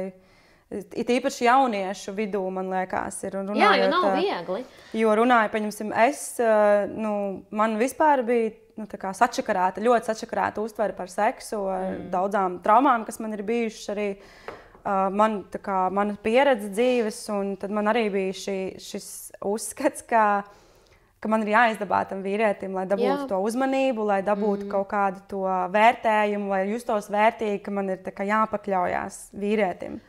Speaker 2: It īpaši jauniešu vidū, man liekas, ir. un
Speaker 1: Jā, jo
Speaker 2: runājot,
Speaker 1: nav viegli.
Speaker 2: Jo runāju, pieņemsim, es, nu, man vispār bija nu, tā kā sačakarēta, ļoti sačakarēta uztvere par seksu, ar mm. daudzām traumām, kas man ir bijušas arī. Uh, man, kā, mana pieredze dzīves, un tad man arī bija šī, šis uzskats, ka, ka man ir jāizdabā tam vīrietim, lai dabūtu
Speaker 1: Jā.
Speaker 2: to uzmanību, lai dabūtu mm. kaut kādu to vērtējumu, lai justos vērtīgi, ka man ir kā jāpakļaujas vīrietim.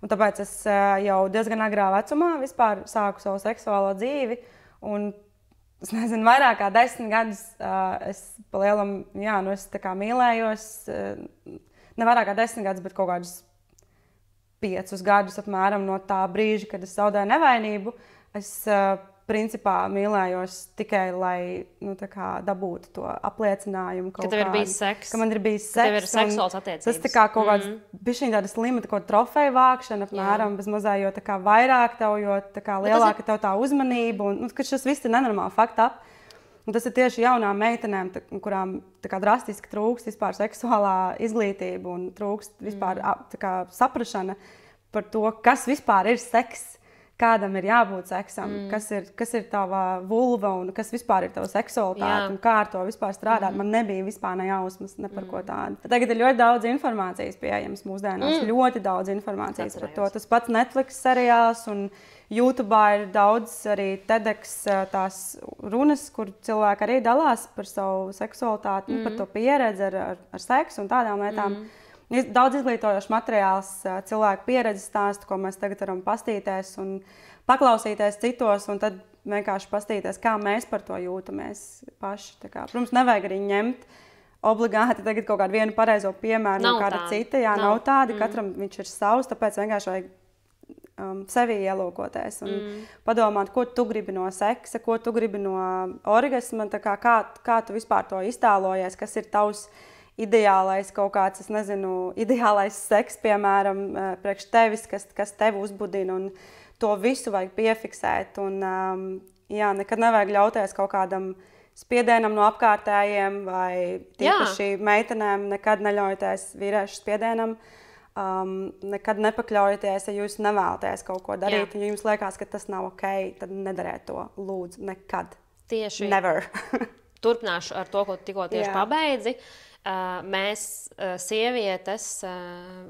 Speaker 2: Un tāpēc es jau diezgan agrā vecumā sāku savu seksuālo dzīvi. Un, es nezinu, vairāk kā desmit gadus es palielam, jā, nu es tā kā mīlējos. Ne vairāk kā desmit gadus, bet kaut kādus piecus gadus apmēram no tā brīža, kad es zaudēju nevainību. Es uh, principā mīlējos tikai, lai nu, kā dabūtu to apliecinājumu. kaut
Speaker 1: tev ir bijis seks.
Speaker 2: Ka man ir bijis
Speaker 1: Ka tev ir
Speaker 2: seks.
Speaker 1: seksuāls attiecības.
Speaker 2: Tas tā kā kaut kāds mm. bija šī tāda slima tā kā trofeja vākšana, apmēram bez mazā, jo tā kā vairāk tev, jo tā kā lielāka tev tā uzmanība. Un, nu, ka šis viss ir nenormāli fakti. Un tas ir tieši jaunām meitenēm, tā, kurām tā kā drastiski trūkst vispār seksuālā izglītība un trūkst vispār mm. kā saprašana par to, kas vispār ir seks. Kādam ir jābūt seksam, mm. kas, ir, kas ir tava vulva un kas vispār ir tava seksualitāte
Speaker 1: Jā.
Speaker 2: un kā ar to vispār strādāt. Mm. Man nebija vispār ne jausmas ne par mm. ko tādu. Tagad ir ļoti daudz informācijas pieejamas mūsdienās. Mm. Ļoti daudz informācijas par to.
Speaker 1: Atcerējos.
Speaker 2: Tas pats Netflix seriāls un YouTube ir daudz arī TEDx tās runas, kur cilvēki arī dalās par savu seksualitāti, mm. par to pieredzi ar, ar, ar seksu un tādām lietām. Mm. Daudz izglītojošs materiāls, cilvēku pieredzes stāstu, ko mēs tagad varam pastīties un paklausīties citos, un tad vienkārši pastīties, kā mēs par to jūtamies paši. Kā, protams, nevajag arī ņemt obligāti tagad kaut kādu vienu pareizo piemēru no
Speaker 1: Nav
Speaker 2: kāda
Speaker 1: tāda.
Speaker 2: cita. Jā, nav,
Speaker 1: Nav.
Speaker 2: tāda, katram viņš ir savs, tāpēc vienkārši vajag um, sevi ielūkoties un mm. padomāt, ko tu gribi no seksa, ko tu gribi no orgasma, kā, kā, kā tu vispār to iztēlojies, kas ir tavs ideālais kaut kāds, es nezinu, ideālais seks, piemēram, eh, priekš tevis, kas, kas tevi uzbudina. Un to visu vajag piefiksēt. Un, um, jā, nekad nevajag ļauties kaut kādam spiedienam no apkārtējiem vai
Speaker 1: Jā.
Speaker 2: tīpaši meitenēm. Nekad neļaujieties vīriešu spiedienam. Um, nekad nepakļaujieties, ja jūs nevēlaties kaut ko darīt.
Speaker 1: Jā.
Speaker 2: Ja jums liekas, ka tas nav ok, tad nedariet to. Lūdzu, nekad.
Speaker 1: Tieši
Speaker 2: Never.
Speaker 1: turpināšu ar to, ko tikko tieši
Speaker 2: Jā.
Speaker 1: pabeidzi. Uh, mēs, sievietes,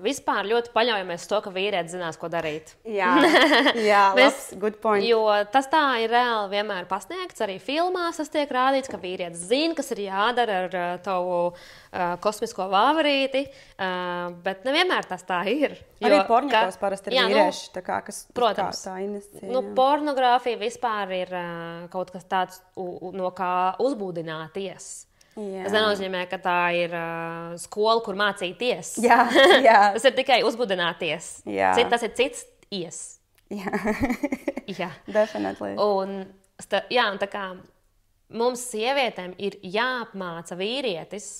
Speaker 1: vispār ļoti paļaujamies uz to, ka vīrietis zinās, ko darīt.
Speaker 2: jā, jā
Speaker 1: Mēs-
Speaker 2: labs, good point.
Speaker 1: Jo tas tā ir reāli vienmēr pasniegts. Arī filmās tas tiek rādīts, ka vīrietis zina, kas ir jādara ar tavu uh, kosmisko vāverīti. Uh, bet nevienmēr tas tā ir.
Speaker 2: Arī
Speaker 1: Jo,
Speaker 2: pornogrāfijos
Speaker 1: ka-
Speaker 2: parasti ir
Speaker 1: Jā, nu,
Speaker 2: vīrieši, tā kā, kas
Speaker 1: protams.
Speaker 2: tā, tā inescija.
Speaker 1: Nu, pornogrāfija vispār ir uh, kaut kas tāds, u, u, no kā uzbūdināties.
Speaker 2: Jā.
Speaker 1: Tas nenozīmē, ka tā ir uh, skola, kur mācīties.
Speaker 2: Jā, jā.
Speaker 1: tas ir tikai uzbudināties. Cit, tas ir cits ies.
Speaker 2: jā.
Speaker 1: Jā.
Speaker 2: Definitely.
Speaker 1: Un, sta, jā, un tā kā mums, sievietēm, ir jāapmāca vīrietis,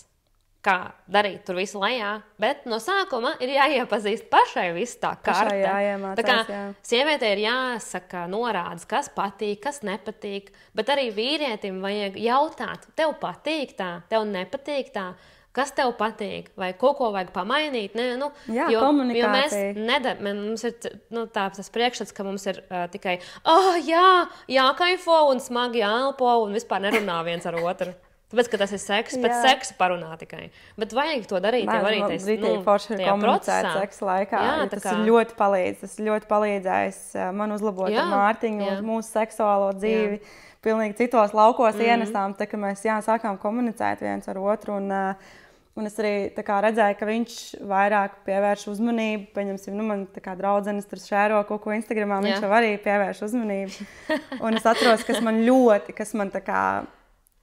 Speaker 1: kā darīt tur visu lejā, bet no sākuma ir jāiepazīst pašai viss tā kā
Speaker 2: Pašai jāiemācās,
Speaker 1: Tā kā
Speaker 2: jā.
Speaker 1: sievietei ir jāsaka norādes, kas patīk, kas nepatīk, bet arī vīrietim vajag jautāt, tev patīk tā, tev nepatīk tā. Kas tev patīk, vai kaut ko vajag pamainīt? Ne, nu,
Speaker 2: Jā,
Speaker 1: jo, jo mēs nedarām, mums ir nu, tāds tas priekšstats, ka mums ir uh, tikai, ah, oh, jā, jākaifo un smagi jāelpo un vispār nerunā viens ar otru. Tāpēc, ka tas ir seks, pēc
Speaker 2: Jā.
Speaker 1: seksa parunā tikai. Bet vajag to darīt jau arī tajā
Speaker 2: Rītīgi forši ir komunicēt seksa laikā.
Speaker 1: Jā,
Speaker 2: Jā, tas
Speaker 1: kā-
Speaker 2: ir ļoti palīdz. Tas ļoti palīdzējis uh, man uzlabot
Speaker 1: Jā,
Speaker 2: Mārtiņu
Speaker 1: jā.
Speaker 2: mūsu seksuālo dzīvi. Pilnīgi citos laukos mm. ienestām, tā, ka mēs jā, sākām komunicēt viens ar otru. Un, uh, un es arī kā, redzēju, ka viņš vairāk pievērš uzmanību. Pieņemsim, nu, man kā draudzenes tur šēro kaut ko Instagramā, viņš
Speaker 1: Jā.
Speaker 2: jau arī pievērš uzmanību. Un es atceros, kas man ļoti, kas man tā kā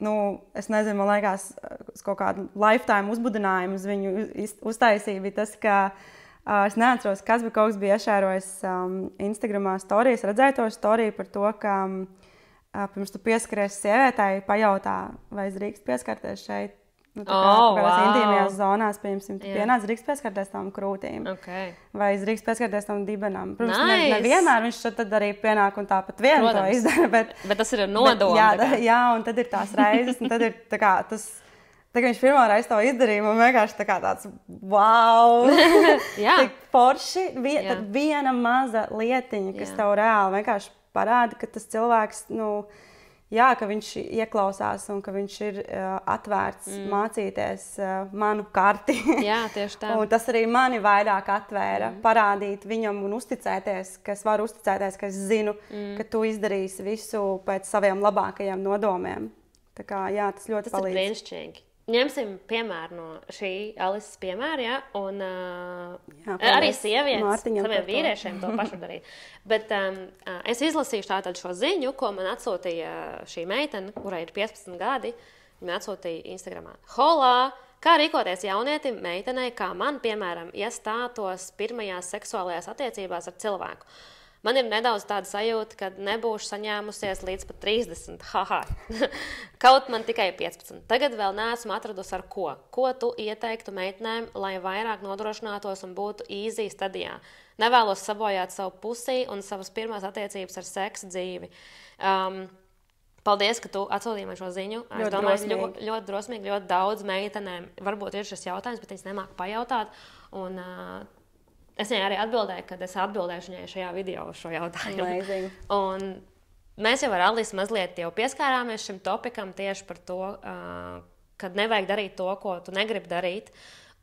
Speaker 2: nu, es nezinu, man liekas, kaut kādu lifetime uzbudinājumu uz viņu uztaisīja. bija Tas, ka uh, es neatceros, kas bija kaut kas bija iešērojis um, Instagramā stāstījis. Redzēju to storiju par to, ka um, pirms tu pieskaries sievietei, pajautā, vai es drīkst pieskarties šeit. Nu, tā kā
Speaker 1: Oh,
Speaker 2: kādās
Speaker 1: wow.
Speaker 2: intīmajās zonās, piemēram, tu
Speaker 1: Jā.
Speaker 2: pienāc, drīkst pieskarties tam krūtīm.
Speaker 1: Okay.
Speaker 2: Vai es drīkst pieskarties tam dibenam? Protams, nice. Ne, nevienmēr viņš to tad arī pienāk un tāpat vien to
Speaker 1: Protams.
Speaker 2: izdara. Bet,
Speaker 1: Bet tas ir nodomu.
Speaker 2: jā,
Speaker 1: tā
Speaker 2: jā, un tad ir tās reizes, un tad ir tā kā, tas. Tā kā viņš pirmo reizi to izdarīja, man vienkārši tā kā tāds wow!
Speaker 1: Jā.
Speaker 2: Tik forši. Vie,
Speaker 1: Jā.
Speaker 2: tad viena maza lietiņa, kas
Speaker 1: Jā.
Speaker 2: tev reāli vienkārši parāda, ka tas cilvēks, nu, jā, ka viņš ieklausās un ka viņš ir uh, atvērts mm. mācīties uh, manu karti.
Speaker 1: jā, tieši tā.
Speaker 2: Un tas arī mani vairāk atvēra, mm. parādīt viņam un uzticēties, ka es varu uzticēties, ka es zinu, mm. ka tu izdarīsi visu pēc saviem labākajiem nodomiem. Tā kā, jā, tas ļoti
Speaker 1: Tas ir
Speaker 2: palīdz.
Speaker 1: brīnišķīgi. Ņemsim piemēru no šī Alises piemēra, ja? un uh,
Speaker 2: Jā,
Speaker 1: arī
Speaker 2: paldies
Speaker 1: sievietes,
Speaker 2: Mārtiņam
Speaker 1: saviem vīriešiem to pašu darīt. Bet um, uh, es izlasīju tātad šo ziņu, ko man atsūtīja šī meitene, kurai ir 15 gadi. Viņa atsūtīja Instagramā. Holā! Kā rīkoties jaunietim, meitenei, kā man, piemēram, iestātos pirmajās seksuālajās attiecībās ar cilvēku? Man ir nedaudz tāda sajūta, ka nebūšu saņēmusies līdz pat 30. Haha. Kaut man tikai 15. Tagad vēl neesmu atradusi ar ko. Ko tu ieteiktu meitenēm, lai vairāk nodrošinātos un būtu easy stadijā? Nevēlos sabojāt savu pusī un savas pirmās attiecības ar seksu dzīvi. Um, Paldies, ka tu atsūtīji man šo ziņu. Es
Speaker 2: Ļoti
Speaker 1: domāju, ka
Speaker 2: drosmīgi.
Speaker 1: ļoti, ļoti drosmīgi, ļoti daudz meitenēm varbūt ir šis jautājums, bet viņas nemāķi pajautāt. Un, uh, es viņai arī atbildēju, kad es atbildēšu viņai šajā video uz šo jautājumu.
Speaker 2: Amazing.
Speaker 1: Un mēs jau ar Alisu mazliet pieskārāmies šim topikam tieši par to, uh, ka nevajag darīt to, ko tu negribi darīt.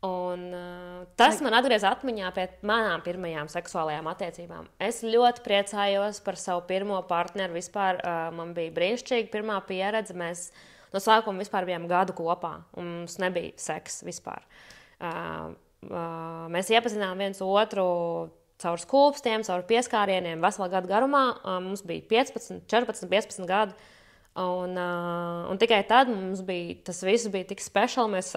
Speaker 1: Un, uh, tas man atgriezās atmiņā pie manām pirmajām seksuālajām attiecībām. Es ļoti priecājos par savu pirmo partneri. Vispār uh, man bija brīnišķīga pirmā pieredze. Mēs no sākuma vispār bijām gadu kopā, un mums nebija seks vispār. Uh, mēs iepazinām viens otru caur skūpstiem, caur pieskārieniem, veselu gadu garumā. Mums bija 15, 14, 15 gadi. Un, un tikai tad mums bija tas viss bija tik speciāls. Mēs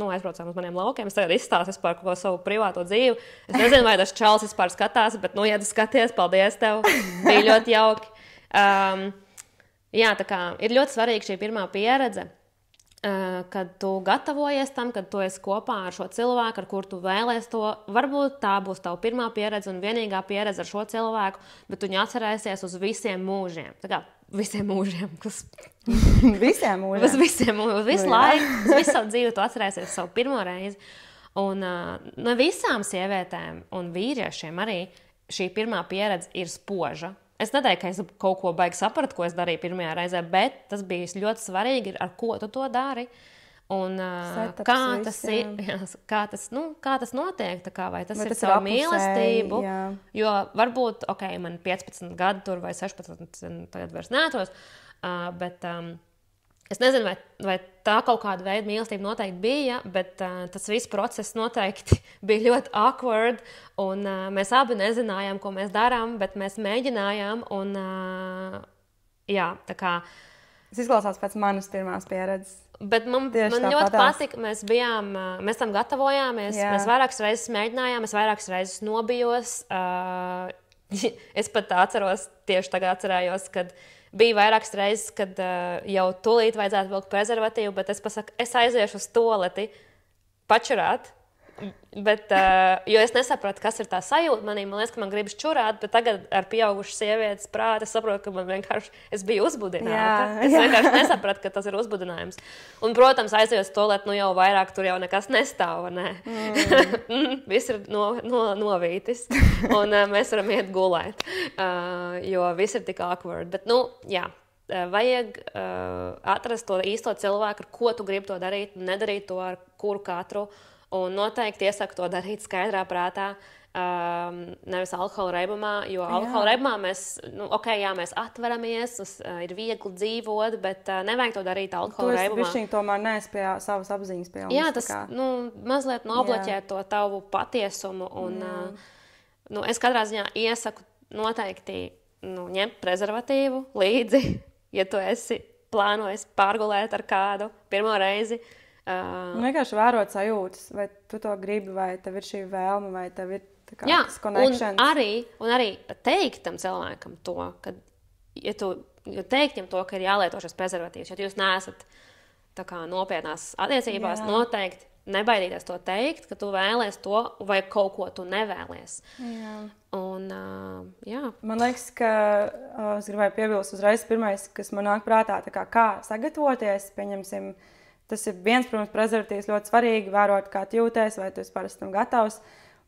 Speaker 1: nu, aizbraucām uz maniem laukiem. Es tagad izstāstīju par ko savu privāto dzīvi. Es nezinu, vai tas čels vispār skatās, bet, nu, ja tu skaties, paldies tev. Bija ļoti jauki. Um, jā, tā kā ir ļoti svarīga šī pirmā pieredze. Uh, kad tu gatavojies tam, kad tu esi kopā ar šo cilvēku, ar kuru tu vēlēsies to, varbūt tā būs tava pirmā pieredze un vienīgā pieredze ar šo cilvēku, bet tu viņu atcerēsies uz visiem mūžiem. Tā kā visiem mūžiem, kas
Speaker 2: Visiem
Speaker 1: uz
Speaker 2: mūžiem.
Speaker 1: visiem, uz visu
Speaker 2: Nu,
Speaker 1: laiku, uz visu savu dzīvi, tu atcerēsies savu pirmo reizi. Un uh, no visām sievietēm un vīriešiem arī šī pirmā pieredze ir spoža. Es neteiktu, ka es kaut ko baigi sapratu, ko es darīju pirmajā reizē, bet tas bija ļoti svarīgi, ar ko tu to dari. Un,
Speaker 2: Setups
Speaker 1: kā,
Speaker 2: viss,
Speaker 1: tas
Speaker 2: jā.
Speaker 1: ir, jā, kā, tas, nu, kā tas notiek? tā Kā, vai tas
Speaker 2: Vai
Speaker 1: ir
Speaker 2: tas ir jā.
Speaker 1: Jo varbūt, ok, man 15 gadi tur vai 16, un tagad vairs neatros. Uh, bet um, es nezinu, vai, vai tā kaut kāda veida mīlestība noteikti bija, bet uh, tas viss process noteikti bija ļoti awkward. Un, uh, mēs abi nezinājām, ko mēs darām, bet mēs mēģinājām. Un, uh, jā, kā.
Speaker 2: Tas izklausās pēc manas pirmās pieredzes.
Speaker 1: Bet man,
Speaker 2: Tieši
Speaker 1: man ļoti patika, mēs bijām, ā, mēs tam gatavojāmies. Jā. Mēs vairākas reizes mēģinājām, es vairākas reizes nobijos. Uh, es pat atceros, tieši tagad atcerējos, kad bija vairākas reizes, kad uh, jau tūlīt vajadzētu vilkt prezervatīvu, bet es pasaku, es aiziešu uz toleti pačurāt. Bet, uh, jo es nesapratu, kas ir tā sajūta manī. Man liekas, ka man gribas čurāt, bet tagad ar pieaugušu sievietes prātu es saprotu, ka man vienkārši es biju uzbudināta.
Speaker 2: Jā,
Speaker 1: es
Speaker 2: jā.
Speaker 1: vienkārši nesapratu, ka tas ir uzbudinājums. Un, protams, aizjūt uz to lietu, nu jau vairāk tur jau nekas nestāv. Ne? Mm. Viss ir no, no, novītis, un uh, mēs varam iet gulēt, uh, jo viss ir tik awkward. Bet, nu, jā. uh, vajag uh, atrast to īsto cilvēku, ar ko tu gribi to darīt, nedarīt to ar kuru katru. Un noteikti iesaku to darīt skaidrā prātā. Um, nevis alkohola reibumā, jo alkohola reibumā mēs, nu, ok, jā, mēs atveramies, uz, uh, ir viegli dzīvot, bet uh, nevajag to darīt alkohola reibumā.
Speaker 2: Viņš tomēr neesi pie savas apziņas pilnas.
Speaker 1: Jā, tas nu, mazliet nobloķē to tavu patiesumu. Un, uh, nu, es katrā ziņā iesaku noteikti nu, ņemt prezervatīvu līdzi, ja tu esi plānojis pārgulēt ar kādu pirmo reizi.
Speaker 2: Uh, nu, vienkārši vērot sajūtas, vai tu to gribi, vai tev ir šī vēlme, vai tev ir kā,
Speaker 1: jā, tas konekšņs. Un arī, un arī teikt tam cilvēkam to, ka, ja tu ja teikt viņam to, ka ir jālieto šis prezervatīvs, ja jūs neesat kā, nopietnās attiecībās, jā. noteikti nebaidīties to teikt, ka tu vēlēsies to vai kaut ko tu nevēlies. Jā. Un, uh, jā.
Speaker 2: Man liekas, ka uh, es gribēju piebilst uzreiz, pirmais, kas man nāk prātā, kā, kā sagatavoties. Pieņemsim, tas ir viens, protams, prezervatīvs ļoti svarīgi, vērot, kā jūties, vai tu esi parasti tam gatavs.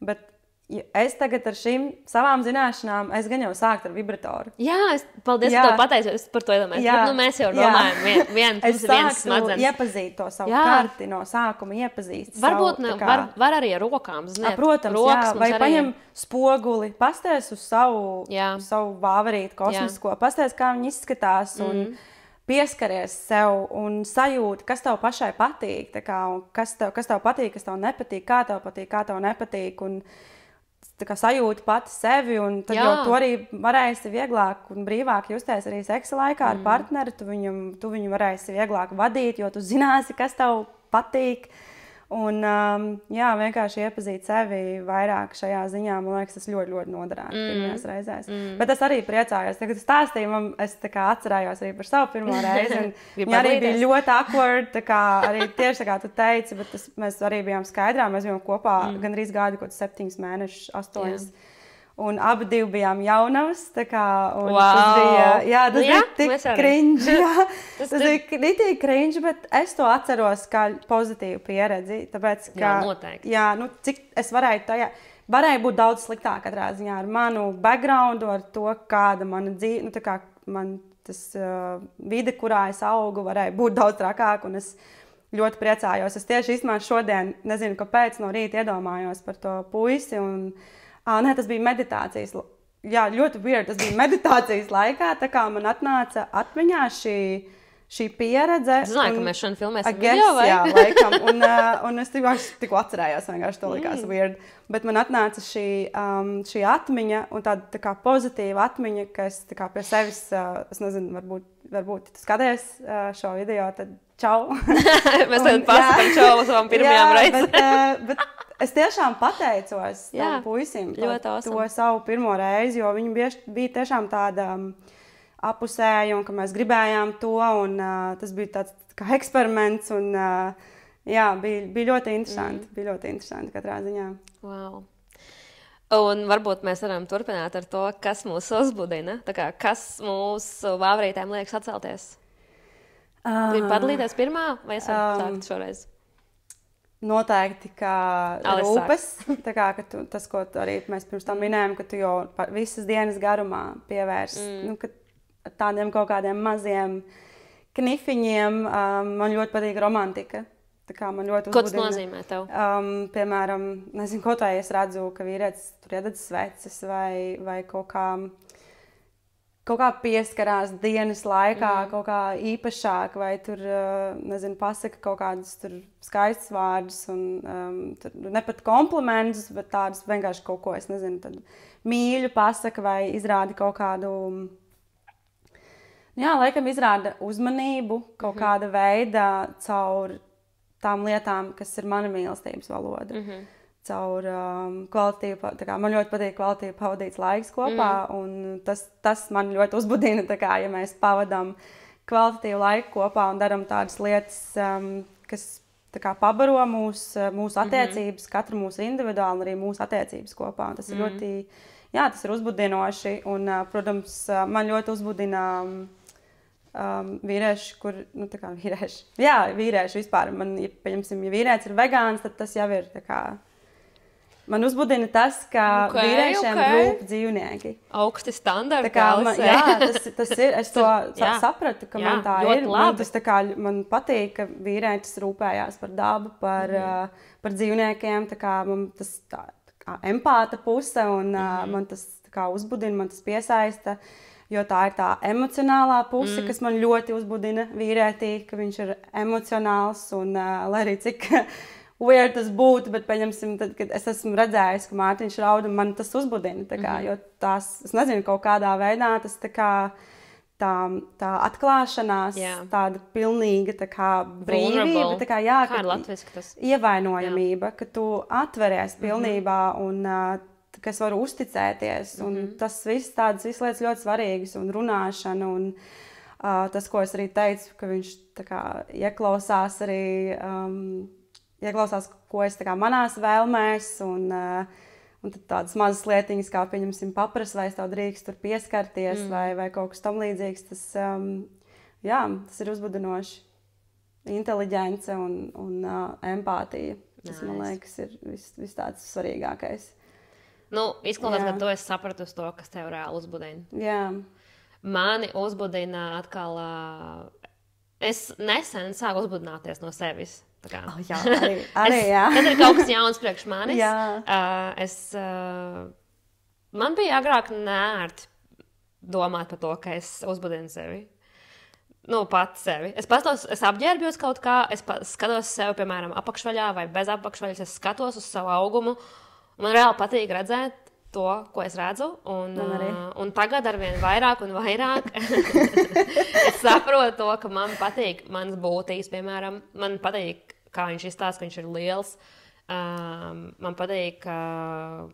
Speaker 2: Bet Ja es tagad ar šīm savām zināšanām, es gan jau sāktu ar vibratoru.
Speaker 1: Jā, es, paldies, ka tev pateicos par to. Iedomājies. Jā, Bet, nu, mēs jau domājam, vien, vien,
Speaker 2: es sāku iepazīt to savu jā. karti no sākuma, iepazīst.
Speaker 1: Varbūt
Speaker 2: savu,
Speaker 1: ne, kā... var, var arī ar rokām. Ziniet,
Speaker 2: Protams, rokas jā, vai arī... paņem spoguli, pasties uz savu, jā. savu vāverītu kosmisko, pasties, kā viņi izskatās. Un, mm -hmm pieskaries sev un sajūti, kas tev pašai patīk, kā, kas, tev, kas tev patīk, kas tev nepatīk, kā tev patīk, kā tev nepatīk. Un, kā, sajūti pati sevi, un tad Jā. jau to arī varēsi vieglāk un brīvāk justies arī seksa laikā ar mm. partneri. Tu, viņam, tu viņu varēsi vieglāk vadīt, jo tu zināsi, kas tev patīk. Un, um, jā, vienkārši iepazīt sevi vairāk šajā ziņā, man liekas, tas ļoti, ļoti noderētu mm. pirmajās reizēs. Mm. Bet es arī priecājos, kad stāstīju, man, es atcerējos arī par savu pirmo reizi. Viņa arī bija ļoti awkward, kā arī tieši tā kā tu teici, bet tas, mēs arī bijām skaidrā, mēs bijām kopā mm. gandrīz gadu, kaut septiņus mēnešus, astoņus. Yeah. Un abi bijām jaunavas. Kā,
Speaker 1: wow. Tas bija,
Speaker 2: jā, tas nu, jā, bija tik cringe. Jā, tas tas bija kritiski cringe, bet es to atceros kā pozitīvu pieredzi. Tāpēc, ka,
Speaker 1: jā, noteikti.
Speaker 2: Jā, nu, cik es varēju tajā. Varēja būt daudz sliktāk katrā ziņā ar manu background, ar to, kāda mana dzīve, nu, kā man tas uh, vide, kurā es augu, varēja būt daudz trakāk. Es ļoti priecājos. Es tieši īstenībā šodien, nezinu, kāpēc no rīta iedomājos par to puisi. Un, uh, Ah, nē, tas bija meditācijas. Jā, ļoti weird. Tas bija meditācijas laikā. Tā kā man atnāca atmiņā šī šī pieredze.
Speaker 1: Es zināju, un, ka mēs šodien filmēsim
Speaker 2: guess, video, vai? Jā, laikam. Un, uh, un es tikko atcerējos, vienkārši to likās mm. weird. Bet man atnāca šī, um, šī atmiņa un tāda tā kā pozitīva atmiņa, ka es kā, pie sevis, uh, es nezinu, varbūt, varbūt tu skaties uh, šo video, tad čau.
Speaker 1: mēs tagad pasakām čau savām pirmajām reizēm.
Speaker 2: bet, uh, bet Es tiešām pateicos tam puisim par awesome. to savu pirmo reizi, jo viņi bieži, bija tiešām tāda um, apusēja un ka mēs gribējām to. Un, uh, tas bija tāds kā eksperiments. Un, uh, jā, bija, bija ļoti interesanti. Mm. Bija ļoti interesanti katrā ziņā.
Speaker 1: Wow. Un varbūt mēs varam turpināt ar to, kas mūs uzbudina. Kā, kas mūsu vāvrītēm liekas atcelties? Uh, Gribu padalīties pirmā, vai es varu um, sākt šoreiz?
Speaker 2: Noteikti, ka rūpes, kā, ka tu, tas, ko arī mēs pirms tam minējām, ka tu jau visas dienas garumā pievērsi mm. nu, tādiem kaut kādiem maziem knifiņiem. Um, man ļoti patīk romantika. Man ļoti
Speaker 1: Ko tas nozīmē tev?
Speaker 2: Um, piemēram, nezinu, ko tā es redzu, ka vīrietis tur iededz sveces vai, vai kaut kā kaut kā pieskarās dienas laikā, mm. kaut kā īpašāk, vai tur, nezinu, pasaka kaut kādus skaistus vārdus, un um, ne pat komplimentus, bet tādus vienkārši kaut ko, es nezinu, mīļu pasaka vai izrāda kaut kādu. Jā, laikam izrāda uzmanību kaut mm -hmm. kāda veida caur tām lietām, kas ir mana mīlestības valoda. Mm -hmm caur um, kvalitīvu, kā, man ļoti patīk kvalitīvi pavadīts laiks kopā, mm. un tas, tas man ļoti uzbudina, kā, ja mēs pavadām kvalitatīvu laiku kopā un darām tādas lietas, um, kas kā, pabaro mūs, mūsu mhm. attiecības, mm -hmm. katru mūsu individuāli, arī mūsu attiecības kopā. Un tas mm. ir ļoti, jā, tas ir uzbudinoši, un, uh, protams, uh, man ļoti uzbudina. Um, um, vīrieši, kur, nu, vīrieši, jā, vīrieši vispār, man, ja, pieņemsim, ja vīrietis ir vegāns, tad tas jau ir, kā, Man uzbudina tas, ka
Speaker 1: Ok,
Speaker 2: okay, vīriešiem
Speaker 1: ok.
Speaker 2: okay. rūp dzīvnieki.
Speaker 1: Augsti standarti.
Speaker 2: Man, jā, tas, tas ir. Es to
Speaker 1: Jā.
Speaker 2: sa sapratu, ka
Speaker 1: Jā,
Speaker 2: man tā ir.
Speaker 1: labi.
Speaker 2: Man, tas tā kā, man patīk, ka vīrietis rūpējās par dabu, par, mm. uh, par dzīvniekiem. Tā kā man tas tā, tā empāta puse un uh, mm. man tas kā uzbudina, man tas piesaista. Jo tā ir tā emocionālā puse, mm. kas man ļoti uzbudina vīrietī, ka viņš ir emocionāls un uh, lai arī cik weird tas būtu, bet pieņemsim, tad, kad es esmu redzējis, ka Mārtiņš raud, un man tas uzbudina. Tā Kā, mm -hmm. Jo tās, es nezinu, kaut kādā veidā tas tā kā. Tā, tā atklāšanās,
Speaker 1: Jā.
Speaker 2: tāda pilnīga tā kā, brīvība,
Speaker 1: Vulnerable.
Speaker 2: tā kā, jā,
Speaker 1: Kā ir latviski tas?
Speaker 2: ievainojamība, ka tu atveries pilnībā un uh, t- ka es varu uzticēties. Mm -hmm. Tas viss tādas visas lietas ļoti svarīgas un runāšana. Un, uh, tas, ko es arī teicu, ka viņš kā, ieklausās arī um, ieklausās, ko es tā kā, manās vēlmēs. Un, uh, Un tad tādas mazas lietiņas, kā pieņemsim, paprasti, vai es tev drīkst tur pieskarties, mm. vai, vai kaut kas tamlīdzīgs. Tas, um, jā, tas ir uzbudinoši. Inteliģence un, un uh, empātija. Tas, nice. man liekas, ir vis, vis tāds svarīgākais.
Speaker 1: Nu, izklausās, ka tu esi sapratusi to, kas tev reāli uzbudina.
Speaker 2: Jā,
Speaker 1: Mani uzbudina atkal. ā, Es nesen sāku uzbudināties no sevis. Kā.
Speaker 2: oh, jā arī, arī
Speaker 1: es,
Speaker 2: jā.
Speaker 1: tas ir kaut kas jauns priekš manis. Uh, es, uh, man bija agrāk nērti domāt par to, ka es uzbudinu sevi. Nu, pats sevi. Es pastos, es apģērbjos kaut kā, es skatos sevi, piemēram, apakšvaļā vai bez apakšvaļas. Es skatos uz savu augumu. Man reāli patīk redzēt to, ko es redzu. Un, uh, un tagad ar vien vairāk un vairāk es saprotu to, ka man patīk mans būtības, piemēram, man patīk, kā viņš izstāsta, ka viņš ir liels. Um, man patīk uh,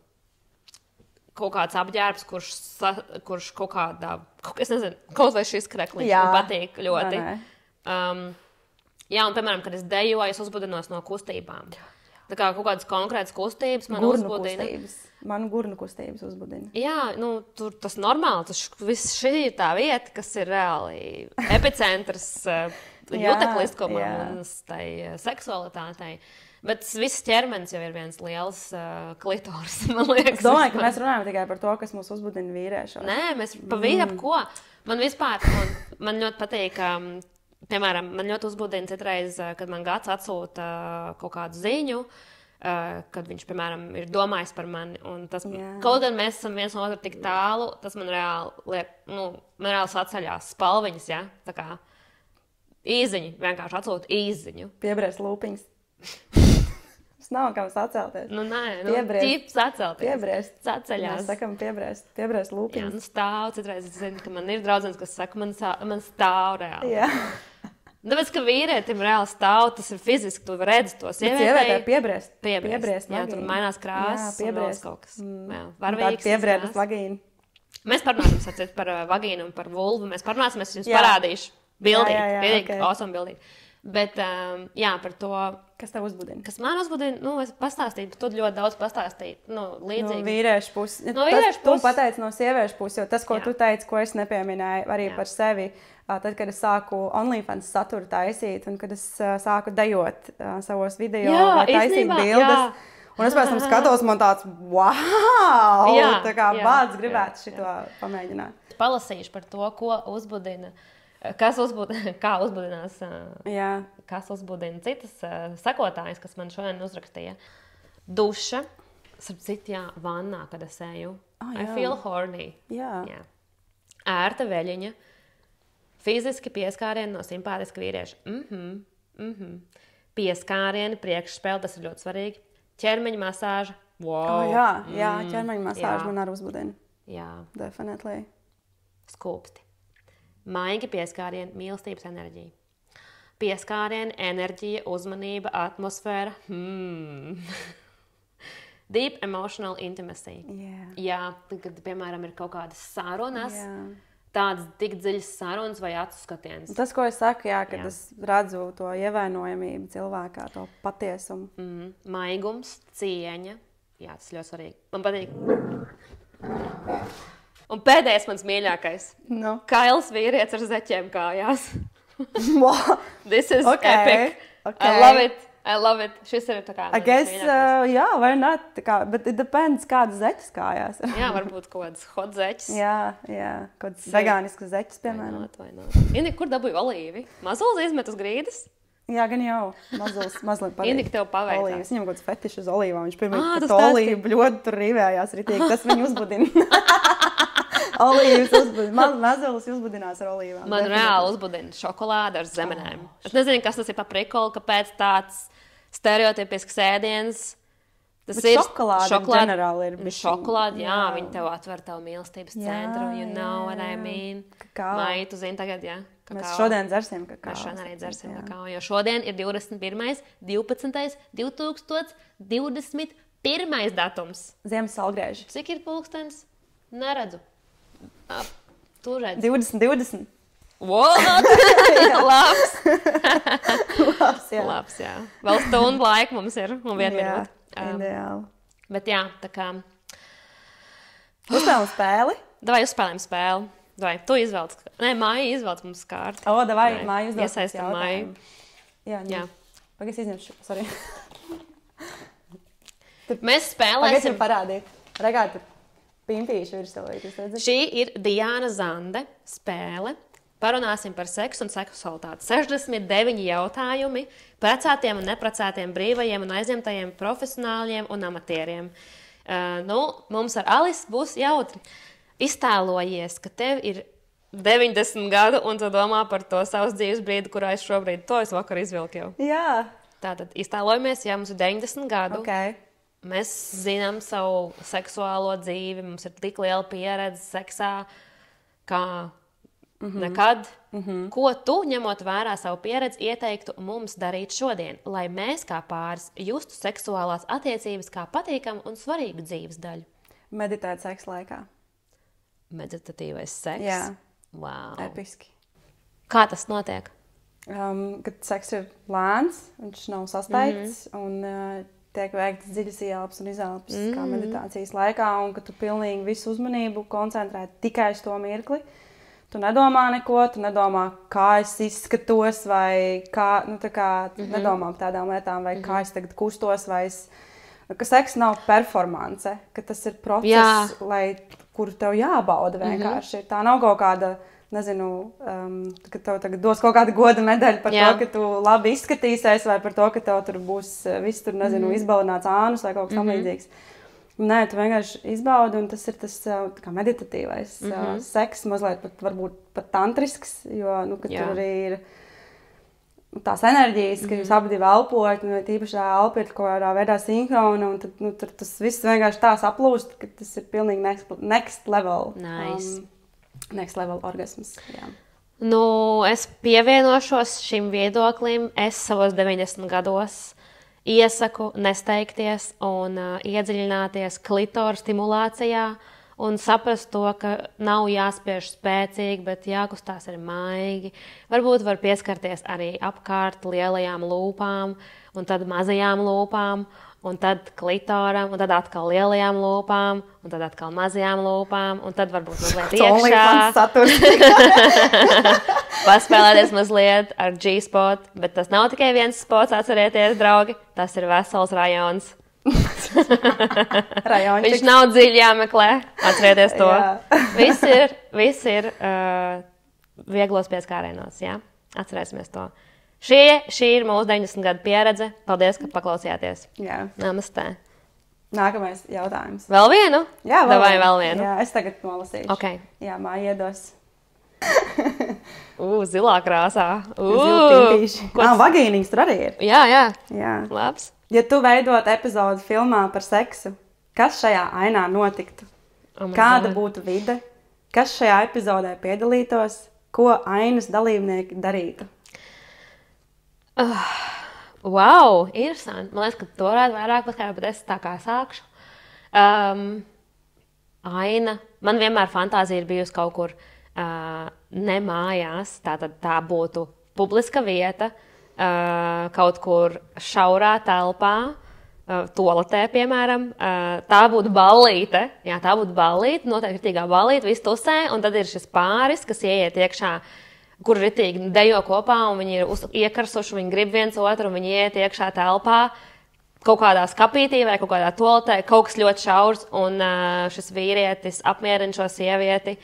Speaker 1: kaut kāds apģērbs, kurš, sa, kurš kaut kādā, kaut, es nezinu, kaut vai šis krekliņš
Speaker 2: Jā.
Speaker 1: man patīk ļoti.
Speaker 2: Vai ne?
Speaker 1: Um, jā, un, piemēram, kad es dejoju, es uzbudinos no kustībām. Tā kā kaut kādas konkrētas kustības man
Speaker 2: Gurnu
Speaker 1: uzbudina.
Speaker 2: kustības. Man gurnu kustības uzbudina.
Speaker 1: Jā, nu, tur tas normāli. Tas viss šī ir tā vieta, kas ir reāli epicentrs
Speaker 2: Jā,
Speaker 1: jutekliskumam un tai uh, seksualitātei. Bet viss ķermenis jau ir viens liels uh, klitors. Man liekas,
Speaker 2: Es domāju, ka mēs runājam tikai par to, kas mūs uzbudina vīriešos.
Speaker 1: Nē, mēs pa vidu ko. Man vispār man, man ļoti patīk. Um, piemēram, man ļoti uzbudina citreiz, uh, kad man gads atsūta uh, kaut kādu ziņu. Uh, kad viņš, piemēram, ir domājis par mani. Tas,
Speaker 2: Jā.
Speaker 1: kaut gan mēs esam viens no otra tik tālu, tas man reāli liek, nu, man reāli saceļās spalviņas. Ja? Tā kā īziņa, vienkārši atsūta īziņu.
Speaker 2: Piebrēst lūpiņas. Tas nav kam sacelties.
Speaker 1: Nu, nē, nu,
Speaker 2: Piebriest.
Speaker 1: ķips sacelties.
Speaker 2: Piebrēst. Mēs
Speaker 1: Saceļās.
Speaker 2: sakam, piebrēst, piebrēst
Speaker 1: Jā,
Speaker 2: lūpiņas.
Speaker 1: nu stāv. Citreiz es zinu, ka man ir draugs, kas saka, man, sā, man stāv reāli.
Speaker 2: Jā,
Speaker 1: Tāpēc, ka vīrietim reāli stāv, tas ir fiziski, tu redzi to
Speaker 2: bet sievietē piebrēst.
Speaker 1: Piebriest.
Speaker 2: Piebrēst
Speaker 1: Jā, tur
Speaker 2: vagīnu.
Speaker 1: mainās krāsas,
Speaker 2: Jā, piebriest.
Speaker 1: kaut kas.
Speaker 2: Mm.
Speaker 1: Jā, varvīgs
Speaker 2: piebrēdas
Speaker 1: krāsas.
Speaker 2: vagīna.
Speaker 1: Mēs parunāsim par uh, vagīnu un par vulvu. Mēs parunāsim, es jums
Speaker 2: Jā.
Speaker 1: parādīšu. Bildīgi,
Speaker 2: Jā, jā, jā,
Speaker 1: bildīgi,
Speaker 2: ok.
Speaker 1: awesome bildīgi. Bet, um, jā, par to,
Speaker 2: Kas tev uzbudina?
Speaker 1: kas man uzbudina, nu, es pastāstīju, tu ļoti daudz pastāstīji, nu,
Speaker 2: No
Speaker 1: līdzīgi.
Speaker 2: vīriešu puses.
Speaker 1: No vīriešu
Speaker 2: Tu
Speaker 1: puses.
Speaker 2: pateici no sieviešu puses, jo tas, ko
Speaker 1: Jā.
Speaker 2: tu teici, ko es nepieminēju arī
Speaker 1: Jā.
Speaker 2: par sevi, tad, kad es sāku OnlyFans saturu taisīt un kad es sāku dejot ā, savos video,
Speaker 1: Jā,
Speaker 2: taisīt
Speaker 1: īstenībā,
Speaker 2: bildes.
Speaker 1: jā.
Speaker 2: Un es pēc tam skatos, man tāds, wow!
Speaker 1: Jā,
Speaker 2: tā kā
Speaker 1: jā,
Speaker 2: bāds
Speaker 1: jā,
Speaker 2: gribētu šito pamēģināt.
Speaker 1: Palasīšu par to, ko uzbudina, kas uzbudina, kā uzbudinās.
Speaker 2: Jā,
Speaker 1: kas uzbudina citas sekotājas, kas man šodien uzrakstīja. Duša, starp citu, jā, vannā, kad es eju. I
Speaker 2: jā.
Speaker 1: feel horny.
Speaker 2: jā.
Speaker 1: Jā. Ērta veļiņa, fiziski pieskārieni no simpātiska vīrieša. Mm -hmm, mm -hmm. Pieskārieni, priekšspēle, tas ir ļoti svarīgi. Ķermeņa masāža. Wow.
Speaker 2: Oh, jā, jā ķermeņa masāža
Speaker 1: jā.
Speaker 2: man arī uzbudina.
Speaker 1: jā,
Speaker 2: Definitely.
Speaker 1: skūpsti. Maigi pieskārieni, mīlestības enerģija. Pieskārieni, enerģija, uzmanība, atmosfēra. Hmm. Deep emotional intimacy.
Speaker 2: Jā.
Speaker 1: Jā, kad, piemēram, ir kaut kādas sarunas,
Speaker 2: Jā.
Speaker 1: tādas tik dziļas sarunas vai acu skatiens.
Speaker 2: Tas, ko es saku, jā, kad
Speaker 1: Jā.
Speaker 2: es redzu to ievainojamību cilvēkā, to patiesumu.
Speaker 1: Mm, maigums, cieņa. Jā, tas ļoti svarīgi. Man patīk. Un pēdējais mans mīļākais.
Speaker 2: Nu.
Speaker 1: Kails vīrietis ar zeķiem kājās. This is
Speaker 2: Ok,
Speaker 1: epic.
Speaker 2: ok.
Speaker 1: I love it. I love it. Šis ir tā kā.
Speaker 2: I guess, uh, jā, vai ne? Bet it depends, kādas zeķes kājās.
Speaker 1: jā, varbūt kaut kādas hot zeķes.
Speaker 2: jā, jā, kaut kādas vegāniskas zeķes, piemēram.
Speaker 1: Indi, kur dabūju olīvi? Mazulis izmet uz grīdas?
Speaker 2: Jā, gan jau mazliet, mazliet
Speaker 1: patīk. Indi, tev paveicās.
Speaker 2: Viņam kaut kāds fetišs uz olīvām. Viņš pirmie ah, to olīvu ļoti tur rīvējās ritīgi. Tas viņu uzbudina. olīvas uzbudina. Ma mazulis uzbudinās ar olīvām.
Speaker 1: Man Definitīvi. reāli uzbudina šokolāde ar zemenēm. Oh, es nezinu, kas tas ir pa prikolu, kāpēc tāds stereotipisks ēdiens.
Speaker 2: Tas Bet ir šokolāde. Šokolāde ir
Speaker 1: bišķiņ. šokolāde, jā, jā, viņi tev atver tavu mīlestības jā, centru. You know jā, what I mean? Kā? Maitu zini tagad, jā.
Speaker 2: Kakao. Mēs šodien dzersim kakao.
Speaker 1: Mēs šodien arī dzersim jā. kakao, jo šodien ir 21. 12. 2021. datums.
Speaker 2: Ziemas salgrieži.
Speaker 1: Cik ir pulkstenis? Neredzu. Ap, tu redzi.
Speaker 2: 20, 20.
Speaker 1: What? Labs. Labs, jā. Labs, jā. Vēl stundu laika mums ir un vienu minūti.
Speaker 2: Um, ideāli.
Speaker 1: Bet jā, tā kā.
Speaker 2: Uzspēlējam spēli.
Speaker 1: Vai uzspēlējam spēli? Vai tu izvēlies? Nē, māja izvēlas mums kārtu.
Speaker 2: O, vai māja izvēlas?
Speaker 1: Iesaistam māju.
Speaker 2: Jā, nu. jā. Pagaidzi, izņemšu. Sorry.
Speaker 1: Tur, Mēs spēlēsim.
Speaker 2: Pagaidzi, parādīt. Regāti, pimpīši virsū.
Speaker 1: Šī ir Diana Zande spēle. Parunāsim par seksu un seksualitāti. 69 jautājumi precētiem un neprecētiem, brīvajiem un aizņemtajiem profesionāļiem un amatieriem. Uh, nu, mums ar Alisu būs jautri. Iztēlojies, ka tev ir 90 gadu, un tu domā par to savas dzīves brīdi, kurā es šobrīd to es vakar izvilku jau.
Speaker 2: Jā.
Speaker 1: Tātad iztēlojamies, ja mums ir 90 gadu.
Speaker 2: Okay.
Speaker 1: Mēs zinām savu seksuālo dzīvi, mums ir tik liela pieredze seksā, kā mm -hmm. nekad. Mm -hmm. Ko tu, ņemot vērā savu pieredzi, ieteiktu mums darīt šodien, lai mēs kā pāris justu seksuālās attiecības kā patīkamu un svarīgu dzīves daļu?
Speaker 2: Meditēt seksa laikā
Speaker 1: meditatīvais seks.
Speaker 2: Jā,
Speaker 1: wow.
Speaker 2: episki.
Speaker 1: Kā tas notiek?
Speaker 2: Um, kad seks ir lēns, viņš nav sasteigts mm -hmm. un uh, tiek veikts dziļas ieelpas un izelpas mm -hmm. kā meditācijas laikā, un ka tu pilnīgi visu uzmanību koncentrē tikai uz to mirkli. Tu nedomā neko, tu nedomā, kā es izskatos, vai kā, nu, kā, mm -hmm. nedomā par tādām lietām, vai mm -hmm. kā es tagad kustos, vai es, ka seks nav performance, ka tas ir process, Jā. lai kuru tev jābauda mhm. vienkārši. Mm -hmm. Tā nav kaut kāda. Nezinu, um, ka tev tagad dos kaut kādu goda medaļu par Jā. to, ka tu labi izskatīsies, vai par to, ka tev tur būs uh, viss, tur, nezinu, mm -hmm. izbalināts ānus vai kaut kas mm -hmm. tamlīdzīgs. Nē, tu vienkārši izbaudi, un tas ir tas uh, meditatīvais mm -hmm. seks, mazliet pat, varbūt pat tantrisks, jo nu, tur arī ir tās enerģijas, ka mm. jūs mhm. abi elpojat, un tīpaši tā elpa ir kaut kādā veidā sinhrona, un tad, nu, tur tas viss vienkārši tā saplūst, ka tas ir pilnīgi next, next level.
Speaker 1: Nice.
Speaker 2: Um, next level orgasms. Jā.
Speaker 1: Nu, es pievienošos šim viedoklim. Es savos 90 gados iesaku nesteigties un uh, iedziļināties klitoru stimulācijā. Uh, un saprast to, ka nav jāspiež spēcīgi, bet jākustās arī maigi. Varbūt var pieskarties arī apkārt lielajām lūpām, un tad mazajām lūpām, un tad klitoram, un tad atkal lielajām lūpām, un tad atkal mazajām lūpām, un tad varbūt mazliet iekšā. Paspēlēties mazliet ar G-spot, bet tas nav tikai viens spots, atcerieties, draugi, tas ir vesels rajons. Viņš nav dziļi jāmeklē. Atcerieties to. viss ir, viss ir uh, vieglos pieskārienos. Ja? Atcerēsimies to. Šie, šī ir mūsu 90 gadu pieredze. Paldies, ka paklausījāties.
Speaker 2: Jā.
Speaker 1: Namaste.
Speaker 2: Nākamais jautājums.
Speaker 1: Vēl vienu?
Speaker 2: Jā, vēl,
Speaker 1: Davai, vēl vienu.
Speaker 2: Jā, es tagad nolasīšu.
Speaker 1: Okay.
Speaker 2: Jā, māja iedos.
Speaker 1: Ugh, zilā krāsā.
Speaker 2: Ko... vagīnīgs tur arī ir.
Speaker 1: Jā, jā.
Speaker 2: jā.
Speaker 1: Labs.
Speaker 2: Ja tu veidot epizodi filmā par seksu, kas šajā ainā notiktu? Oh Kāda būtu vide? Kas šajā epizodē piedalītos? Ko ainas dalībnieki darītu?
Speaker 1: Uh, wow, interesanti. Man liekas, ka to varētu vairāk paskaidrot, bet es tā kā sākšu. Um, aina. Man vienmēr fantāzija ir bijusi kaut kur uh, ne mājās. Tā, tā būtu publiska vieta. Uh, uh, kaut kur šaurā telpā. Uh, toaletē, piemēram, uh, tā būtu ballīte. Jā, tā būtu ballīte, noteikti tīkā ballīte, viss tusē, un tad ir šis pāris, kas ieiet iekšā kur ritīgi dejo kopā, un viņi ir uz, iekarsuši, viņi grib viens otru, un viņi iet iekšā telpā. Kaut kādā skapītī vai kaut kādā toaletē, kaut kas ļoti šaurs, un uh, šis vīrietis apmierina šo sievieti.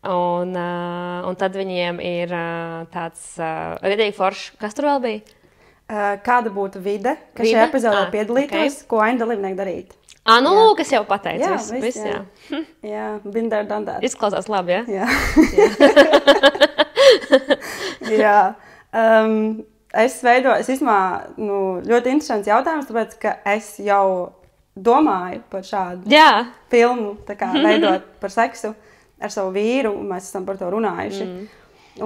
Speaker 1: Un, uh, un tad viņiem ir uh, tāds uh, rītīgi foršs. Kas tur vēl bija?
Speaker 2: Uh, kāda būtu vide, kas
Speaker 1: Vide?
Speaker 2: šajā epizodē
Speaker 1: Ah,
Speaker 2: piedalītos, okay. ko aina dalībnieki darītu?
Speaker 1: Ah, nu,
Speaker 2: Jā.
Speaker 1: lūk, es jau pateicu.
Speaker 2: Jā,
Speaker 1: viss,
Speaker 2: viss, jā.
Speaker 1: jā.
Speaker 2: Jā, bindēr dandēt.
Speaker 1: Izklausās labi, ja?
Speaker 2: Jā. Jā. Um, es veidoju, es īstenībā nu, ļoti interesants jautājums, tāpēc ka es jau domāju par šādu
Speaker 1: Jā,
Speaker 2: filmu, tā kā veidot par seksu ar savu vīru, un mēs esam par to runājuši. Mm.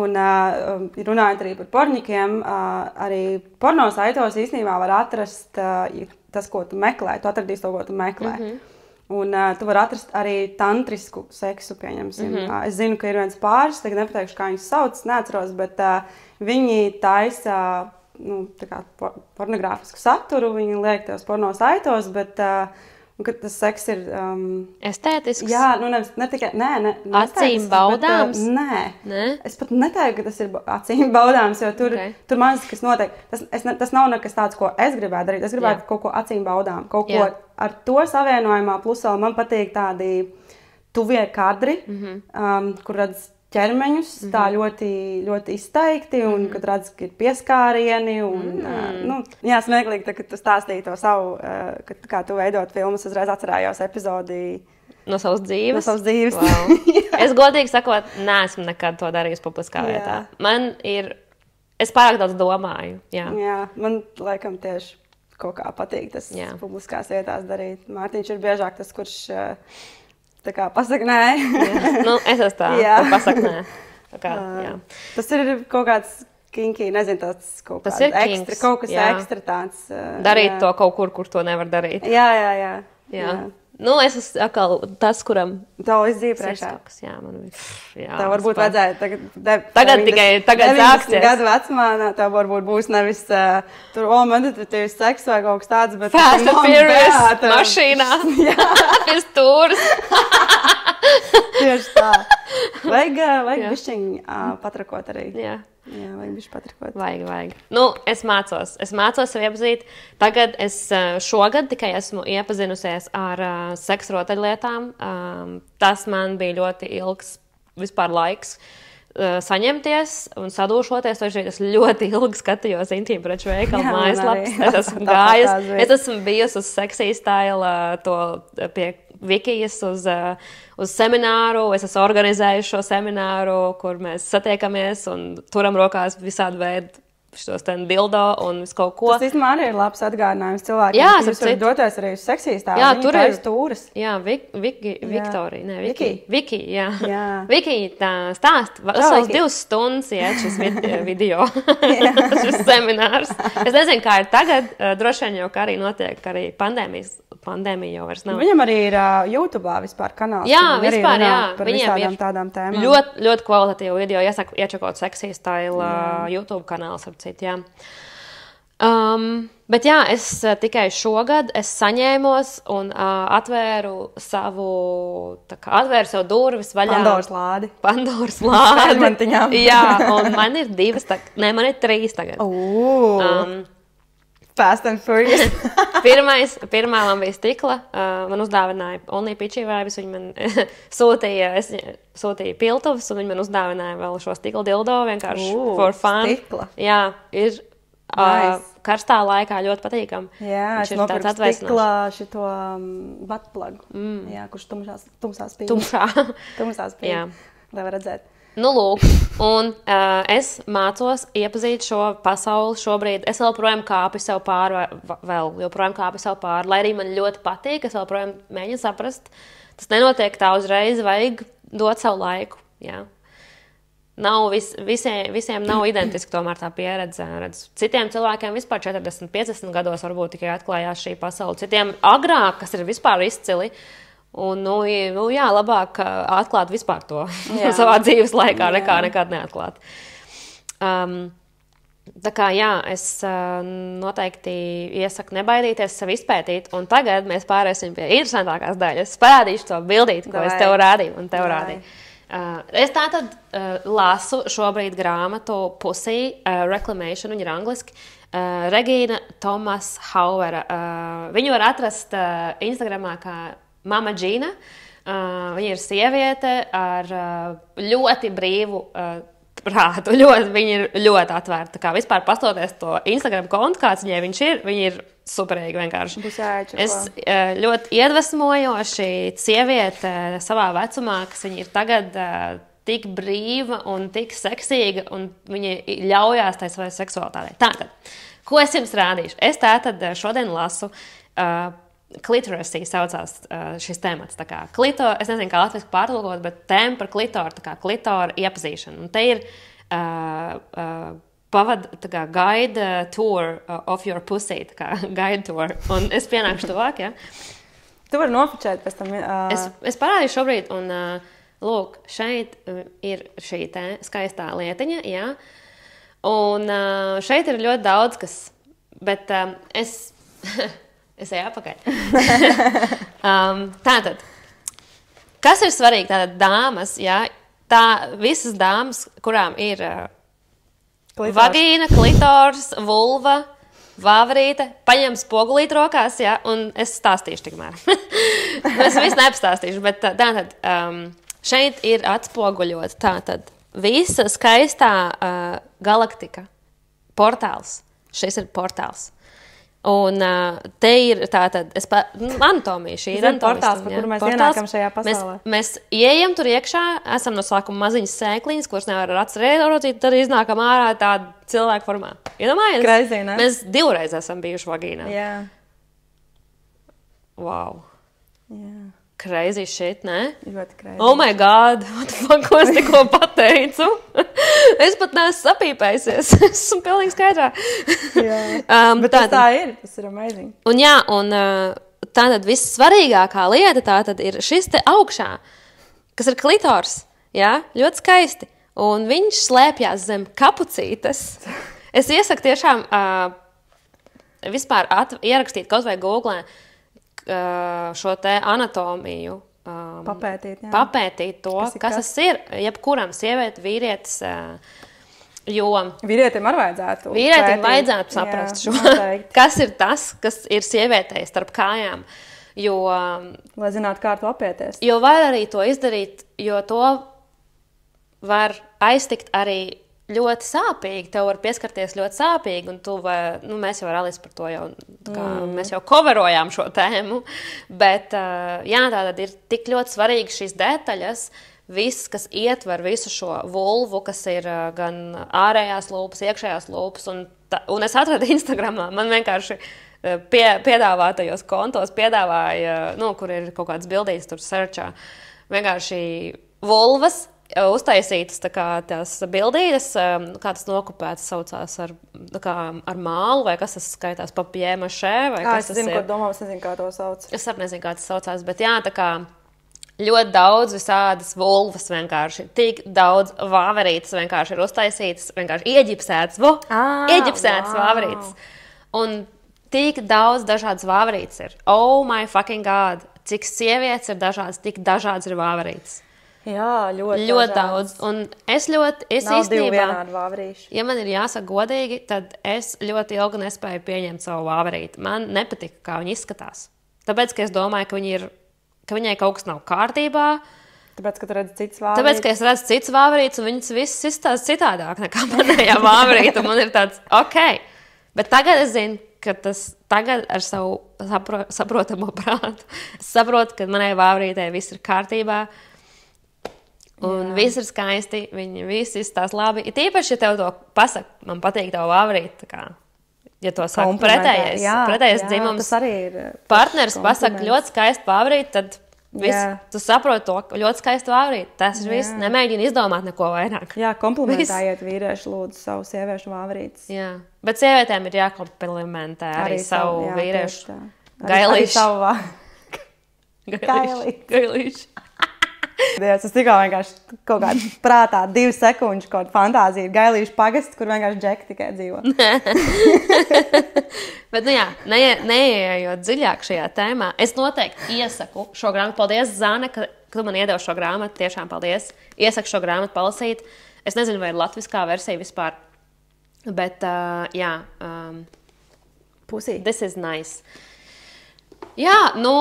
Speaker 2: Un uh, runājot arī par pornikiem, uh, arī porno saitos īstenībā var atrast uh, tas, ko tu meklē. Tu atradīsi to, ko tu meklē. Mm -hmm. Un uh, tu vari atrast arī tantrisku seksu, pieņemsim. Mm -hmm. uh, es zinu, ka ir viens pāris, tagad nepateikšu, kā viņus sauc, neatceros, bet uh, viņi taisa nu, kā por pornogrāfisku saturu, viņi liek tos porno saitos, bet uh, un, tas seks ir. Um,
Speaker 1: estētisks.
Speaker 2: Jā, nu nevis, ne tikai nē, ne, ne
Speaker 1: Acīm baudāms?
Speaker 2: Bet, uh, nē.
Speaker 1: Nē?
Speaker 2: Es pat neteiktu, ka tas ir acīm baudāms, jo tur,
Speaker 1: Ok.
Speaker 2: okay. tur maz kas notiek. Tas, es ne, tas nav nekas tāds, ko es gribētu darīt. Es gribētu
Speaker 1: Jā.
Speaker 2: kaut ko acīm baudām, kaut
Speaker 1: Jā.
Speaker 2: ko ar to savienojumā. Plus vēl man patīk tādi tuvie kadri, mm. -hmm. um, kur redz ķermeņus mm -hmm. tā ļoti, ļoti izteikti, un mm -hmm. kad redz, ka ir pieskārieni. Un, mm -hmm. uh, nu, jā, smieklīgi, tā, kad tu stāstīji to savu, uh, kad, kā tu veidot filmu, es uzreiz atcerējos epizodi.
Speaker 1: No savas dzīves.
Speaker 2: No savas dzīves.
Speaker 1: Wow. es godīgi sakot, neesmu nekad to darījis publiskā
Speaker 2: Jā.
Speaker 1: vietā. Man ir. Es pārāk daudz domāju. Jā.
Speaker 2: Jā, man laikam tieši kaut kā patīk tas
Speaker 1: Jā.
Speaker 2: publiskās vietās darīt. Mārtiņš ir biežāk tas, kurš uh, tā kā pasaka nē.
Speaker 1: Jā. Nu, es esmu tā,
Speaker 2: Jā.
Speaker 1: pasakā, nē. Tā Kā, jā.
Speaker 2: tas ir kaut kāds kinky, nezinu, tāds kaut
Speaker 1: Tas
Speaker 2: kāds
Speaker 1: ir
Speaker 2: ekstra, kaut kas
Speaker 1: jā.
Speaker 2: ekstra tāds. Uh,
Speaker 1: Darīt
Speaker 2: jā.
Speaker 1: to kaut kur, kur to nevar darīt.
Speaker 2: Jā, jā, jā.
Speaker 1: Jā. Nu, es esmu atkal tas, kuram
Speaker 2: Tev izdzīvo priekšā.
Speaker 1: Sirdstāvs, jā, man bija. Jā,
Speaker 2: Tev varbūt
Speaker 1: vispār.
Speaker 2: vajadzēja tagad, de,
Speaker 1: Tagad
Speaker 2: 90
Speaker 1: tikai- tagad
Speaker 2: 90
Speaker 1: sāksies.
Speaker 2: gadu vecumā, tev varbūt būs nevis uh, tur, o, meditatīvs seks vai kaut kas tāds, bet
Speaker 1: Fast and Furious
Speaker 2: Beata.
Speaker 1: mašīnā. Pēc stūres.
Speaker 2: Tieši tā. Vajag, vajag
Speaker 1: Jā.
Speaker 2: bišķiņ uh, patrakot arī.
Speaker 1: Jā.
Speaker 2: Jā, vajag bišķi patrakot.
Speaker 1: Vajag, vajag. Nu, es mācos. Es mācos sev iepazīt. Tagad es šogad tikai esmu iepazinusies ar uh, seksu rotaļlietām. Um, tas man bija ļoti ilgs vispār laiks. uh, Saņemties un sadūšoties. Es ļoti ilgi skatījos intīmu preču veikalu
Speaker 2: arī.
Speaker 1: Es esmu
Speaker 2: bija.
Speaker 1: Es esmu bijusi uz seksijas stila, to pie Vikijas, uz, uh, uz semināru. Es esmu organizējusi šo semināru, kur mēs satiekamies un turam rokās visādi veidi šos ten dildo un visu kaut ko.
Speaker 2: Tas īstenībā arī ir labs atgādinājums cilvēkiem.
Speaker 1: Jā,
Speaker 2: ka varat
Speaker 1: citu.
Speaker 2: doties arī uz seksijas tālu.
Speaker 1: Jā, tur ir-
Speaker 2: stūris.
Speaker 1: Jā, Vik, Viki, Viktorija. Nē, Viki.
Speaker 2: Viki.
Speaker 1: Jā.
Speaker 2: Jā.
Speaker 1: Viki tā stāst.
Speaker 2: Viki.
Speaker 1: divas stundas iet šis vid video, šis seminārs. Es nezinu, kā ir tagad. eh, Droši vien jau kā arī notiek, ka arī pandēmijas, pandēmija jau vairs nav.
Speaker 2: Viņam arī ir uh, YouTube vispār kanāls.
Speaker 1: Jā, vispār, jā.
Speaker 2: Par
Speaker 1: Viņiem ir
Speaker 2: tādām tēmām.
Speaker 1: Ļoti, ļoti kvalitatīvu video. Iesaku iečakot seksijas stila YouTube kanāls ar citu. Jā. Um, bet jā, es uh, tikai šogad es saņēmos un uh, atvēru savu, tā kā atvēru savu durvis vaļā.
Speaker 2: Pandoras lādi.
Speaker 1: Pandoras lādi. Jā, un man ir divas, tā, ne, man ir trīs tagad.
Speaker 2: Ooh,
Speaker 1: Um,
Speaker 2: Fast and Furious.
Speaker 1: Pirmais, pirmā man bija stikla. Uh, man uzdāvināja Only Pitchy vibes. Viņa man sūtīja, es sūtīju piltuvus, un viņa man uzdāvināja vēl šo stikla dildo vienkārši
Speaker 2: Ū,
Speaker 1: for fun.
Speaker 2: stikla.
Speaker 1: Jā, ir uh,
Speaker 2: Nice.
Speaker 1: karstā laikā ļoti patīkami.
Speaker 2: Jā,
Speaker 1: Viņš
Speaker 2: es
Speaker 1: ir tāds
Speaker 2: stiklā šito um, batplagu. Mm. Jā, kurš tumšās, tumsās spīd.
Speaker 1: Tumšā.
Speaker 2: Tumsās spīd.
Speaker 1: Jā.
Speaker 2: Lai var redzēt.
Speaker 1: Nu, lūk, un uh, es mācos iepazīt šo pasauli. Šobrīd es joprojām kāpu sev pāri, vēl joprojām kāpu sev pāri. Lai arī man ļoti patīk, es joprojām mēģinu saprast. Tas nenotiek tā uzreiz, vajag dot savu laiku. Jā. Nav vis, visiem, visiem nav identiski tomēr tā pieredze. Redz, citiem cilvēkiem vispār 40, 50 gados varbūt tikai atklājās šī pasaule. Citiem agrāk, kas ir vispār izcili. Un, nu, nu, jā, labāk ā, atklāt vispār to savā dzīves laikā, nekā nekad neatklāt. Um, tā kā jā, es uh, noteikti iesaku nebaidīties sev izpētīt. Un tagad mēs pāriesim pie interesantākās daļas. Es parādīšu to bildīti, ko es
Speaker 2: Davai.
Speaker 1: tev rādīju un tev
Speaker 2: Davai.
Speaker 1: rādīju. Uh, es tātad uh, lasu šobrīd grāmatu Pusī, uh, Reclamation, viņa ir angliski. Uh, Regīna Tomas Hauvera. Uh, viņu var atrast uh, Instagramā kā Mama Džina. Uh, viņa ir sieviete ar uh, ļoti brīvu uh, prātu. Ļoti, viņa ir ļoti atvērta. Kā vispār pastoties to Instagram kontu, kāds viņai viņš ir, viņa ir superīgi vienkārši.
Speaker 2: Jāiečako.
Speaker 1: Es uh, ļoti iedvesmojoši sieviete savā vecumā, kas viņa ir tagad. Uh, Tik brīva un tik seksīga, un viņa ļaujās tai savai seksualitātei. Tātad, ko es jums rādīšu? Es tātad šodien lasu uh, Clitorasī saucās uh, šis temats. Klito, es nezinu, kā latviešu pārtulkot, bet tēma par klitoru, kā klitora iepazīšana. Un te ir uh, uh, pavad, kā guide tour of your pussy, kā guide tour. Un es pienākšu tuvāk, ja?
Speaker 2: Tu vari nofočēt pēc tam. Uh...
Speaker 1: Es, es parādīšu šobrīd, un uh, lūk, šeit ir šī te skaistā lietiņa, jā. Un uh, šeit ir ļoti daudz kas, bet um, es... Es eju apakaļ. um, tātad, kas ir svarīgi? Tātad, dāmas, jā, tā visas dāmas, kurām ir uh,
Speaker 2: Klitors.
Speaker 1: vagīna, klitors, vulva, vāvrīte, paņem spogulīt rokās, jā, un es stāstīšu tikmēr. es visu nepastāstīšu, bet tā- tātad, um, šeit ir atspoguļot tātad visa skaistā uh, galaktika, portāls. Šis ir portāls. Un uh, te ir tā tāda anatomija. Šī
Speaker 2: Tas ir portāls, pa
Speaker 1: jā.
Speaker 2: kuru mēs
Speaker 1: Portāls.
Speaker 2: ienākam šajā pasaulē.
Speaker 1: Mēs, mēs ieejam tur iekšā, esam no sākuma maziņas sēkliņas, kuras nevar redzēt, tad iznākam ārā tādā cilvēka formā. Iedomājieties,
Speaker 2: Crazy, ne?
Speaker 1: mēs divreiz esam bijuši vagīnā.
Speaker 2: Jā,
Speaker 1: Wow!
Speaker 2: jā,
Speaker 1: Crazy shit, ne?
Speaker 2: ļoti krāšņi.
Speaker 1: Oh, my God! What the fuck, ko es tikko pateicu? es pat neesmu sapīpējusies. Esmu pilnīgi skaidrā.
Speaker 2: Jā.
Speaker 1: Um, tātad-
Speaker 2: tā ir. Tas ir amazing.
Speaker 1: Un, jā, un uh, tā tad vissvarīgākā lieta tā tad ir šis te augšā, kas ir klitors. Jā, ļoti skaisti. Un viņš slēpjas zem kapucītes. Es iesaku tiešām uh, vispār at, ierakstīt kaut vai Google uh, šo te anatomiju. Um,
Speaker 2: Papētīt, jā.
Speaker 1: papētīt to,
Speaker 2: Kas ir
Speaker 1: kas tas ir. Jebkuram sieviete, vīrietis. Uh, jo
Speaker 2: Vīrietim arī vajadzētu.
Speaker 1: Vīrietim
Speaker 2: pētīt.
Speaker 1: vajadzētu saprast,
Speaker 2: Jā,
Speaker 1: šo,
Speaker 2: noteikti.
Speaker 1: kas ir tas, kas ir sievietei starp kājām. Jo,
Speaker 2: Lai zinātu, kā to apieties.
Speaker 1: jo var arī to izdarīt, jo to var aiztikt arī ļoti sāpīgi. Tev var pieskarties ļoti sāpīgi, un tu vai, nu, mēs jau ar Alisu par to jau, kā, mm. mēs jau coverojām šo tēmu. Bet uh, jā, tā tad ir tik ļoti svarīgi šīs detaļas. Viss, kas ietver visu šo vulvu, kas ir uh, gan ārējās lūpas, iekšējās lūpas, un, ta, un es atradu Instagramā. Man vienkārši uh, pie, piedāvātajos kontos piedāvāja, nu, kur ir kaut kādas bildītas, tur searchā. Vienkārši vulvas uztaisītas tā kā tās bildītas, um, kā tas nokopēts saucās ar, kā, ar mālu, vai kas tas skaitās papiemašē, vai
Speaker 2: Jā,
Speaker 1: kas
Speaker 2: es
Speaker 1: tas
Speaker 2: zinu,
Speaker 1: ir.
Speaker 2: ko domā, es nezinu, kā to sauc.
Speaker 1: Es arī nezinu, kā tas saucās, bet jā, tā kā ļoti daudz visādas vulvas vienkārši. Tik daudz vāverītes vienkārši ir uztaisītas, vienkārši ieģipsētas, vo,
Speaker 2: Ā,
Speaker 1: ieģipsētas
Speaker 2: wow.
Speaker 1: vāverītes. Un tik daudz dažādas vāverītes ir. Oh, my fucking god! Cik sievietes ir dažādas, tik dažādas ir vāverītes.
Speaker 2: Jā, ļoti,
Speaker 1: Ļoti
Speaker 2: dažādas.
Speaker 1: daudz. Un es ļoti, es
Speaker 2: Nav
Speaker 1: īstenībā. Ja man ir jāsaka godīgi, tad es ļoti ilgi nespēju pieņemt savu vāverīti. Man nepatika, kā viņa izskatās. Tāpēc, ka es domāju, ka, viņa ir, ka viņai kaut kas nav kārtībā.
Speaker 2: Tāpēc, ka tu redzi citas vāvrītes.
Speaker 1: Tāpēc, ka es redzu citas vāverītes, un viņas visas izstāsta citādāk nekā manējā vāverīte. Man ir tāds, ok. Bet tagad es zinu, ka tas tagad ar savu sapro, saprotamo prātu. Saprotu, ka manai vāverītei viss ir kārtībā. Un Jā. viss ir skaisti, viņi visi izstāsta labi. Ir tīpaši, ja tev to pasaka, man patīk tā kā, Ja to saka pretējais,
Speaker 2: Jā,
Speaker 1: pretējais
Speaker 2: jā,
Speaker 1: dzimums,
Speaker 2: arī ir. uh,
Speaker 1: partneris pasakā ļoti skaistu vāvrīti, tad viss,
Speaker 2: Jā.
Speaker 1: tu saproti to, ļoti skaistu vāvrīti. Tas ir viss. Nemēģini izdomāt neko vairāk.
Speaker 2: Jā, komplimentējiet vīrieši, lūdzu, savu sieviešu vāvrītes.
Speaker 1: Jā. Bet sievietēm ir jākomplimentē arī, arī savu
Speaker 2: jā,
Speaker 1: vīriešu gailīšu.
Speaker 2: vā- Gailīši.
Speaker 1: gailīšu.
Speaker 2: Dievs, es tikko vienkārši kaut kādā prātā, divu sekundžu kaut kāda fantāzija, gailīšu pagasts, kur vienkārši džeki tikai dzīvo.
Speaker 1: Bet, nu jā, neie- neieejot dziļāk šajā tēmā, es noteikti iesaku šo grāmatu. Paldies, Zana, ka, ka tu man iedevi šo grāmatu. Tiešām paldies. Iesaku šo grāmatu palasīt. Es nezinu, vai ir latviskā versija vispār. Bet, uh, jā, um,
Speaker 2: Pusī.
Speaker 1: this is nice. Jā, nu,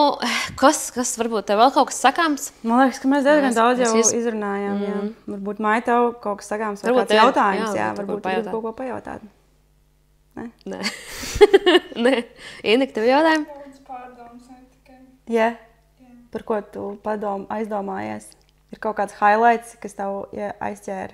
Speaker 1: kas, kas varbūt tev vēl kaut kas sakāms?
Speaker 2: Man liekas, ka mēs diezgan daudz jau
Speaker 1: iz-
Speaker 2: izrunājām. Mm. Varbūt Maija tev kaut kas sakāms, vai
Speaker 1: Varbūt
Speaker 2: kāds
Speaker 1: jā,
Speaker 2: jautājums.
Speaker 1: jā,
Speaker 2: Jā,
Speaker 1: varbūt
Speaker 2: gribi kaut ko pajautāt.
Speaker 1: Nē, Nē. Inika, tev jautājumu?
Speaker 3: Pārdomas, ne tikai.
Speaker 2: Jā, par ko tu padom, aizdomājies? Ir kaut kāds highlights, kas tev ja, aizķēra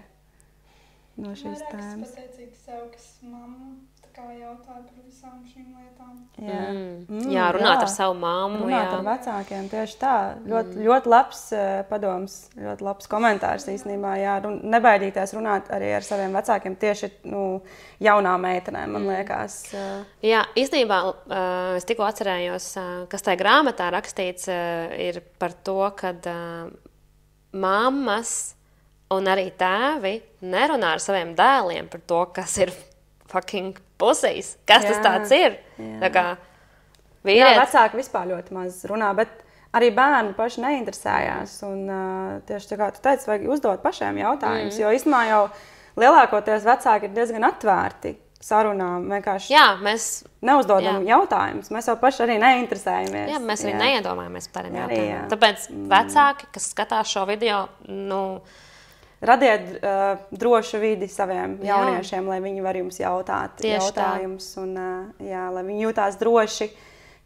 Speaker 2: no šīs
Speaker 3: Vairāk es
Speaker 2: tēmas.
Speaker 3: pateicīgs sev, kas mamma kā jautāja par visām šīm lietām.
Speaker 2: Jā,
Speaker 1: Mm. jā runāt ar savu mammu.
Speaker 2: Runāt
Speaker 1: jā.
Speaker 2: ar vecākiem tieši tā. Ļoti, mm. ļoti labs eh, padoms, ļoti labs komentārs īstenībā. Jā, run, nebaidīties runāt arī ar saviem vecākiem tieši nu, jaunām meitenēm, man liekas. eh,
Speaker 1: Jā, īstenībā uh, es tikko atcerējos, kas tajā grāmatā rakstīts, ir par to, ka mammas un arī tēvi nerunā ar saviem dēliem par to, kas ir fucking pusīs. Kas jā, tas
Speaker 2: Jā,
Speaker 1: tāds ir?
Speaker 2: jā.
Speaker 1: Tā kā
Speaker 2: Jā,
Speaker 1: vīrietis.
Speaker 2: vecāki vispār ļoti maz runā, bet arī bērni paši neinteresējās. Un, uh, tieši tā kā tu teici, vajag uzdot pašiem jautājumus. Mm. Jo īstenībā jau lielākoties vecāki ir diezgan atvērti sarunām. Vienkārši
Speaker 1: Jā, mēs,
Speaker 2: neuzdodam
Speaker 1: Jā.
Speaker 2: jautājumus. Mēs jau paši arī neinteresējamies.
Speaker 1: jā, mēs arī
Speaker 2: Jā.
Speaker 1: neiedomājamies par tādiem
Speaker 2: Jā,
Speaker 1: jautājumiem.
Speaker 2: jā.
Speaker 1: Tāpēc vecāki, kas skatās šo video, nu,
Speaker 2: Radiet uh, drošu vidi saviem
Speaker 1: Jā.
Speaker 2: jauniešiem, lai viņi var jums jautāt
Speaker 1: Tieši tā.
Speaker 2: jautājumus. Un, uh, jā, lai viņi jūtās droši,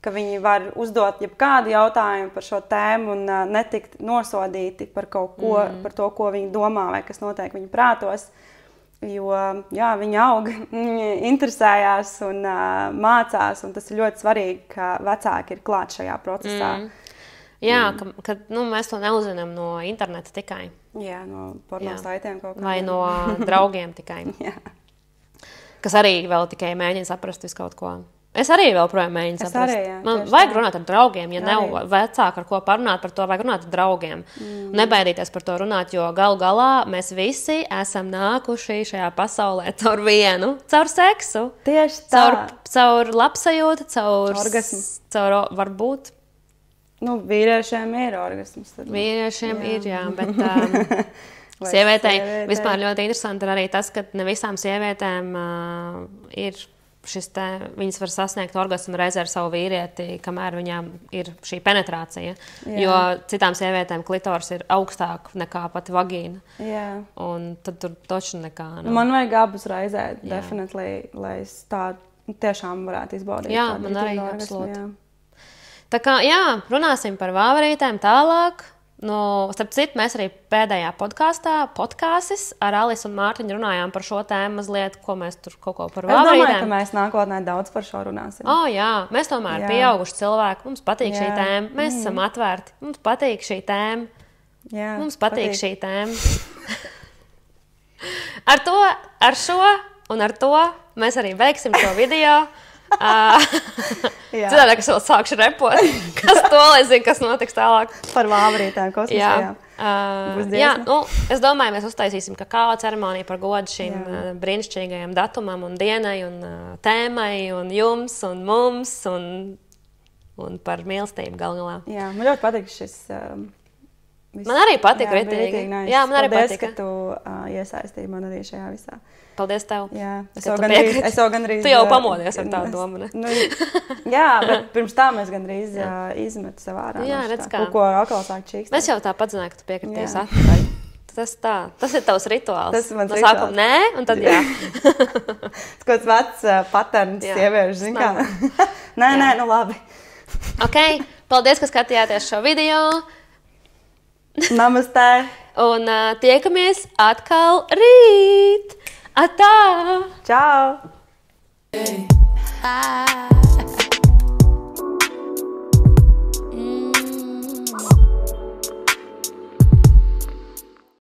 Speaker 2: ka viņi var uzdot jebkādu jautājumu par šo tēmu un uh, netikt nosodīti par kaut ko, mm. par to, ko viņi domā vai kas notiek viņu prātos. Jo jā, viņi aug, viņi interesējās un uh, mācās, un tas ir ļoti svarīgi, ka vecāki ir klāt šajā procesā. Mm.
Speaker 1: jā, ka, ka nu, mēs to neuzzinām no interneta tikai.
Speaker 2: Jā, no porno
Speaker 1: Jā.
Speaker 2: saitiem kaut kā.
Speaker 1: Vai no draugiem tikai. Kas arī vēl tikai mēģina saprast visu kaut ko. Es arī joprojām mēģinu saprast.
Speaker 2: arī, jā,
Speaker 1: Man vajag
Speaker 2: tā.
Speaker 1: runāt ar draugiem, ja
Speaker 2: Arī.
Speaker 1: nav vecāki, ar ko parunāt par to, vajag runāt ar draugiem. Mm. Nebaidīties par to runāt, jo galu galā mēs visi esam nākuši šajā pasaulē caur vienu, caur seksu.
Speaker 2: Tieši tā.
Speaker 1: Caur, caur labsajūtu, caur
Speaker 2: Orgasmu.
Speaker 1: Caur, varbūt
Speaker 2: Nu, vīriešiem ir orgasms. Tad,
Speaker 1: Vīriešiem jā. ir, jā, bet um, sievietei vispār ļoti interesanti ir arī tas, ka ne visām sievietēm uh, ir šis te, viņas var sasniegt orgasmu reizē ar savu vīrieti, kamēr viņām ir šī penetrācija.
Speaker 2: Jā.
Speaker 1: Jo citām sievietēm klitors ir augstāk nekā pat vagīna.
Speaker 2: Jā.
Speaker 1: Un tad tur taču nekā.
Speaker 2: Nu, man vajag abus reizē, definitīvi, lai es tā tiešām varētu izbaudīt.
Speaker 1: Jā, man arī absolūti.
Speaker 2: jā.
Speaker 1: Tā kā, jā, runāsim par vāverītēm tālāk. Nu, starp citu, mēs arī pēdējā podkāstā, podkāstis ar Alisu un Mārtiņu runājām par šo tēmu mazliet, ko mēs tur kaut ko par
Speaker 2: Es domāju, ka
Speaker 1: vāverītēm.
Speaker 2: mēs nākotnē daudz par šo runāsim.
Speaker 1: Oh, jā, mēs tomēr
Speaker 2: Jā.
Speaker 1: pieauguši cilvēki. Mums patīk šī
Speaker 2: Jā.
Speaker 1: tēma. Mēs mm. esam atvērti. Mums patīk šī tēma.
Speaker 2: jā,
Speaker 1: Mums patīk, patīk. šī tēma. ar to, ar šo un ar to mēs arī beigsim šo video. Uh. Citādi, es vēl sākšu repot, kas to lai zina, kas notiks tālāk.
Speaker 2: Par vāverītēm kosmosā.
Speaker 1: Jā,
Speaker 2: Jā.
Speaker 1: uh, jā nu, es domāju, mēs uztaisīsim kakao ceremoniju par godu šim uh, brīnišķīgajam datumam, un dienai, un uh, tēmai, un jums, un mums, un, un par mīlestību gal galā.
Speaker 2: jā, man ļoti patīk šis. Um, viss.
Speaker 1: Man arī patīk
Speaker 2: Jā,
Speaker 1: ritīgi.
Speaker 2: ritīgi nice.
Speaker 1: Jā, man arī
Speaker 2: Paldies,
Speaker 1: patika.
Speaker 2: ka tu uh, iesaistīji man arī šajā visā.
Speaker 1: Paldies tev!
Speaker 2: Jā, es jau gandrīz, es jau gandrīz.
Speaker 1: Tu jau pamodies ar tādu
Speaker 2: es-
Speaker 1: domu, ne?
Speaker 2: Nu, jā, bet pirms tam es gandrīz uh, izmetu sev ārā.
Speaker 1: Jā, redz kā.
Speaker 2: Ko atkal sāk čīkst.
Speaker 1: Mēs jau tāpat zinājām, ka tu piekritīsi
Speaker 2: Jā.
Speaker 1: atpakaļ. Tas, tā, tas ir tavs rituāls.
Speaker 2: Tas ir mans
Speaker 1: no
Speaker 2: rituāls.
Speaker 1: sākuma nē, un tad jā.
Speaker 2: Tas kaut kāds vecs uh, patērns,
Speaker 1: Jā.
Speaker 2: sieviešu, zin kā. nē, nē, nu labi.
Speaker 1: ok, paldies, ka skatījāties šo video.
Speaker 2: Namaste!
Speaker 1: Un uh, tiekamies atkal rīt! Atā!
Speaker 2: Čau!
Speaker 4: I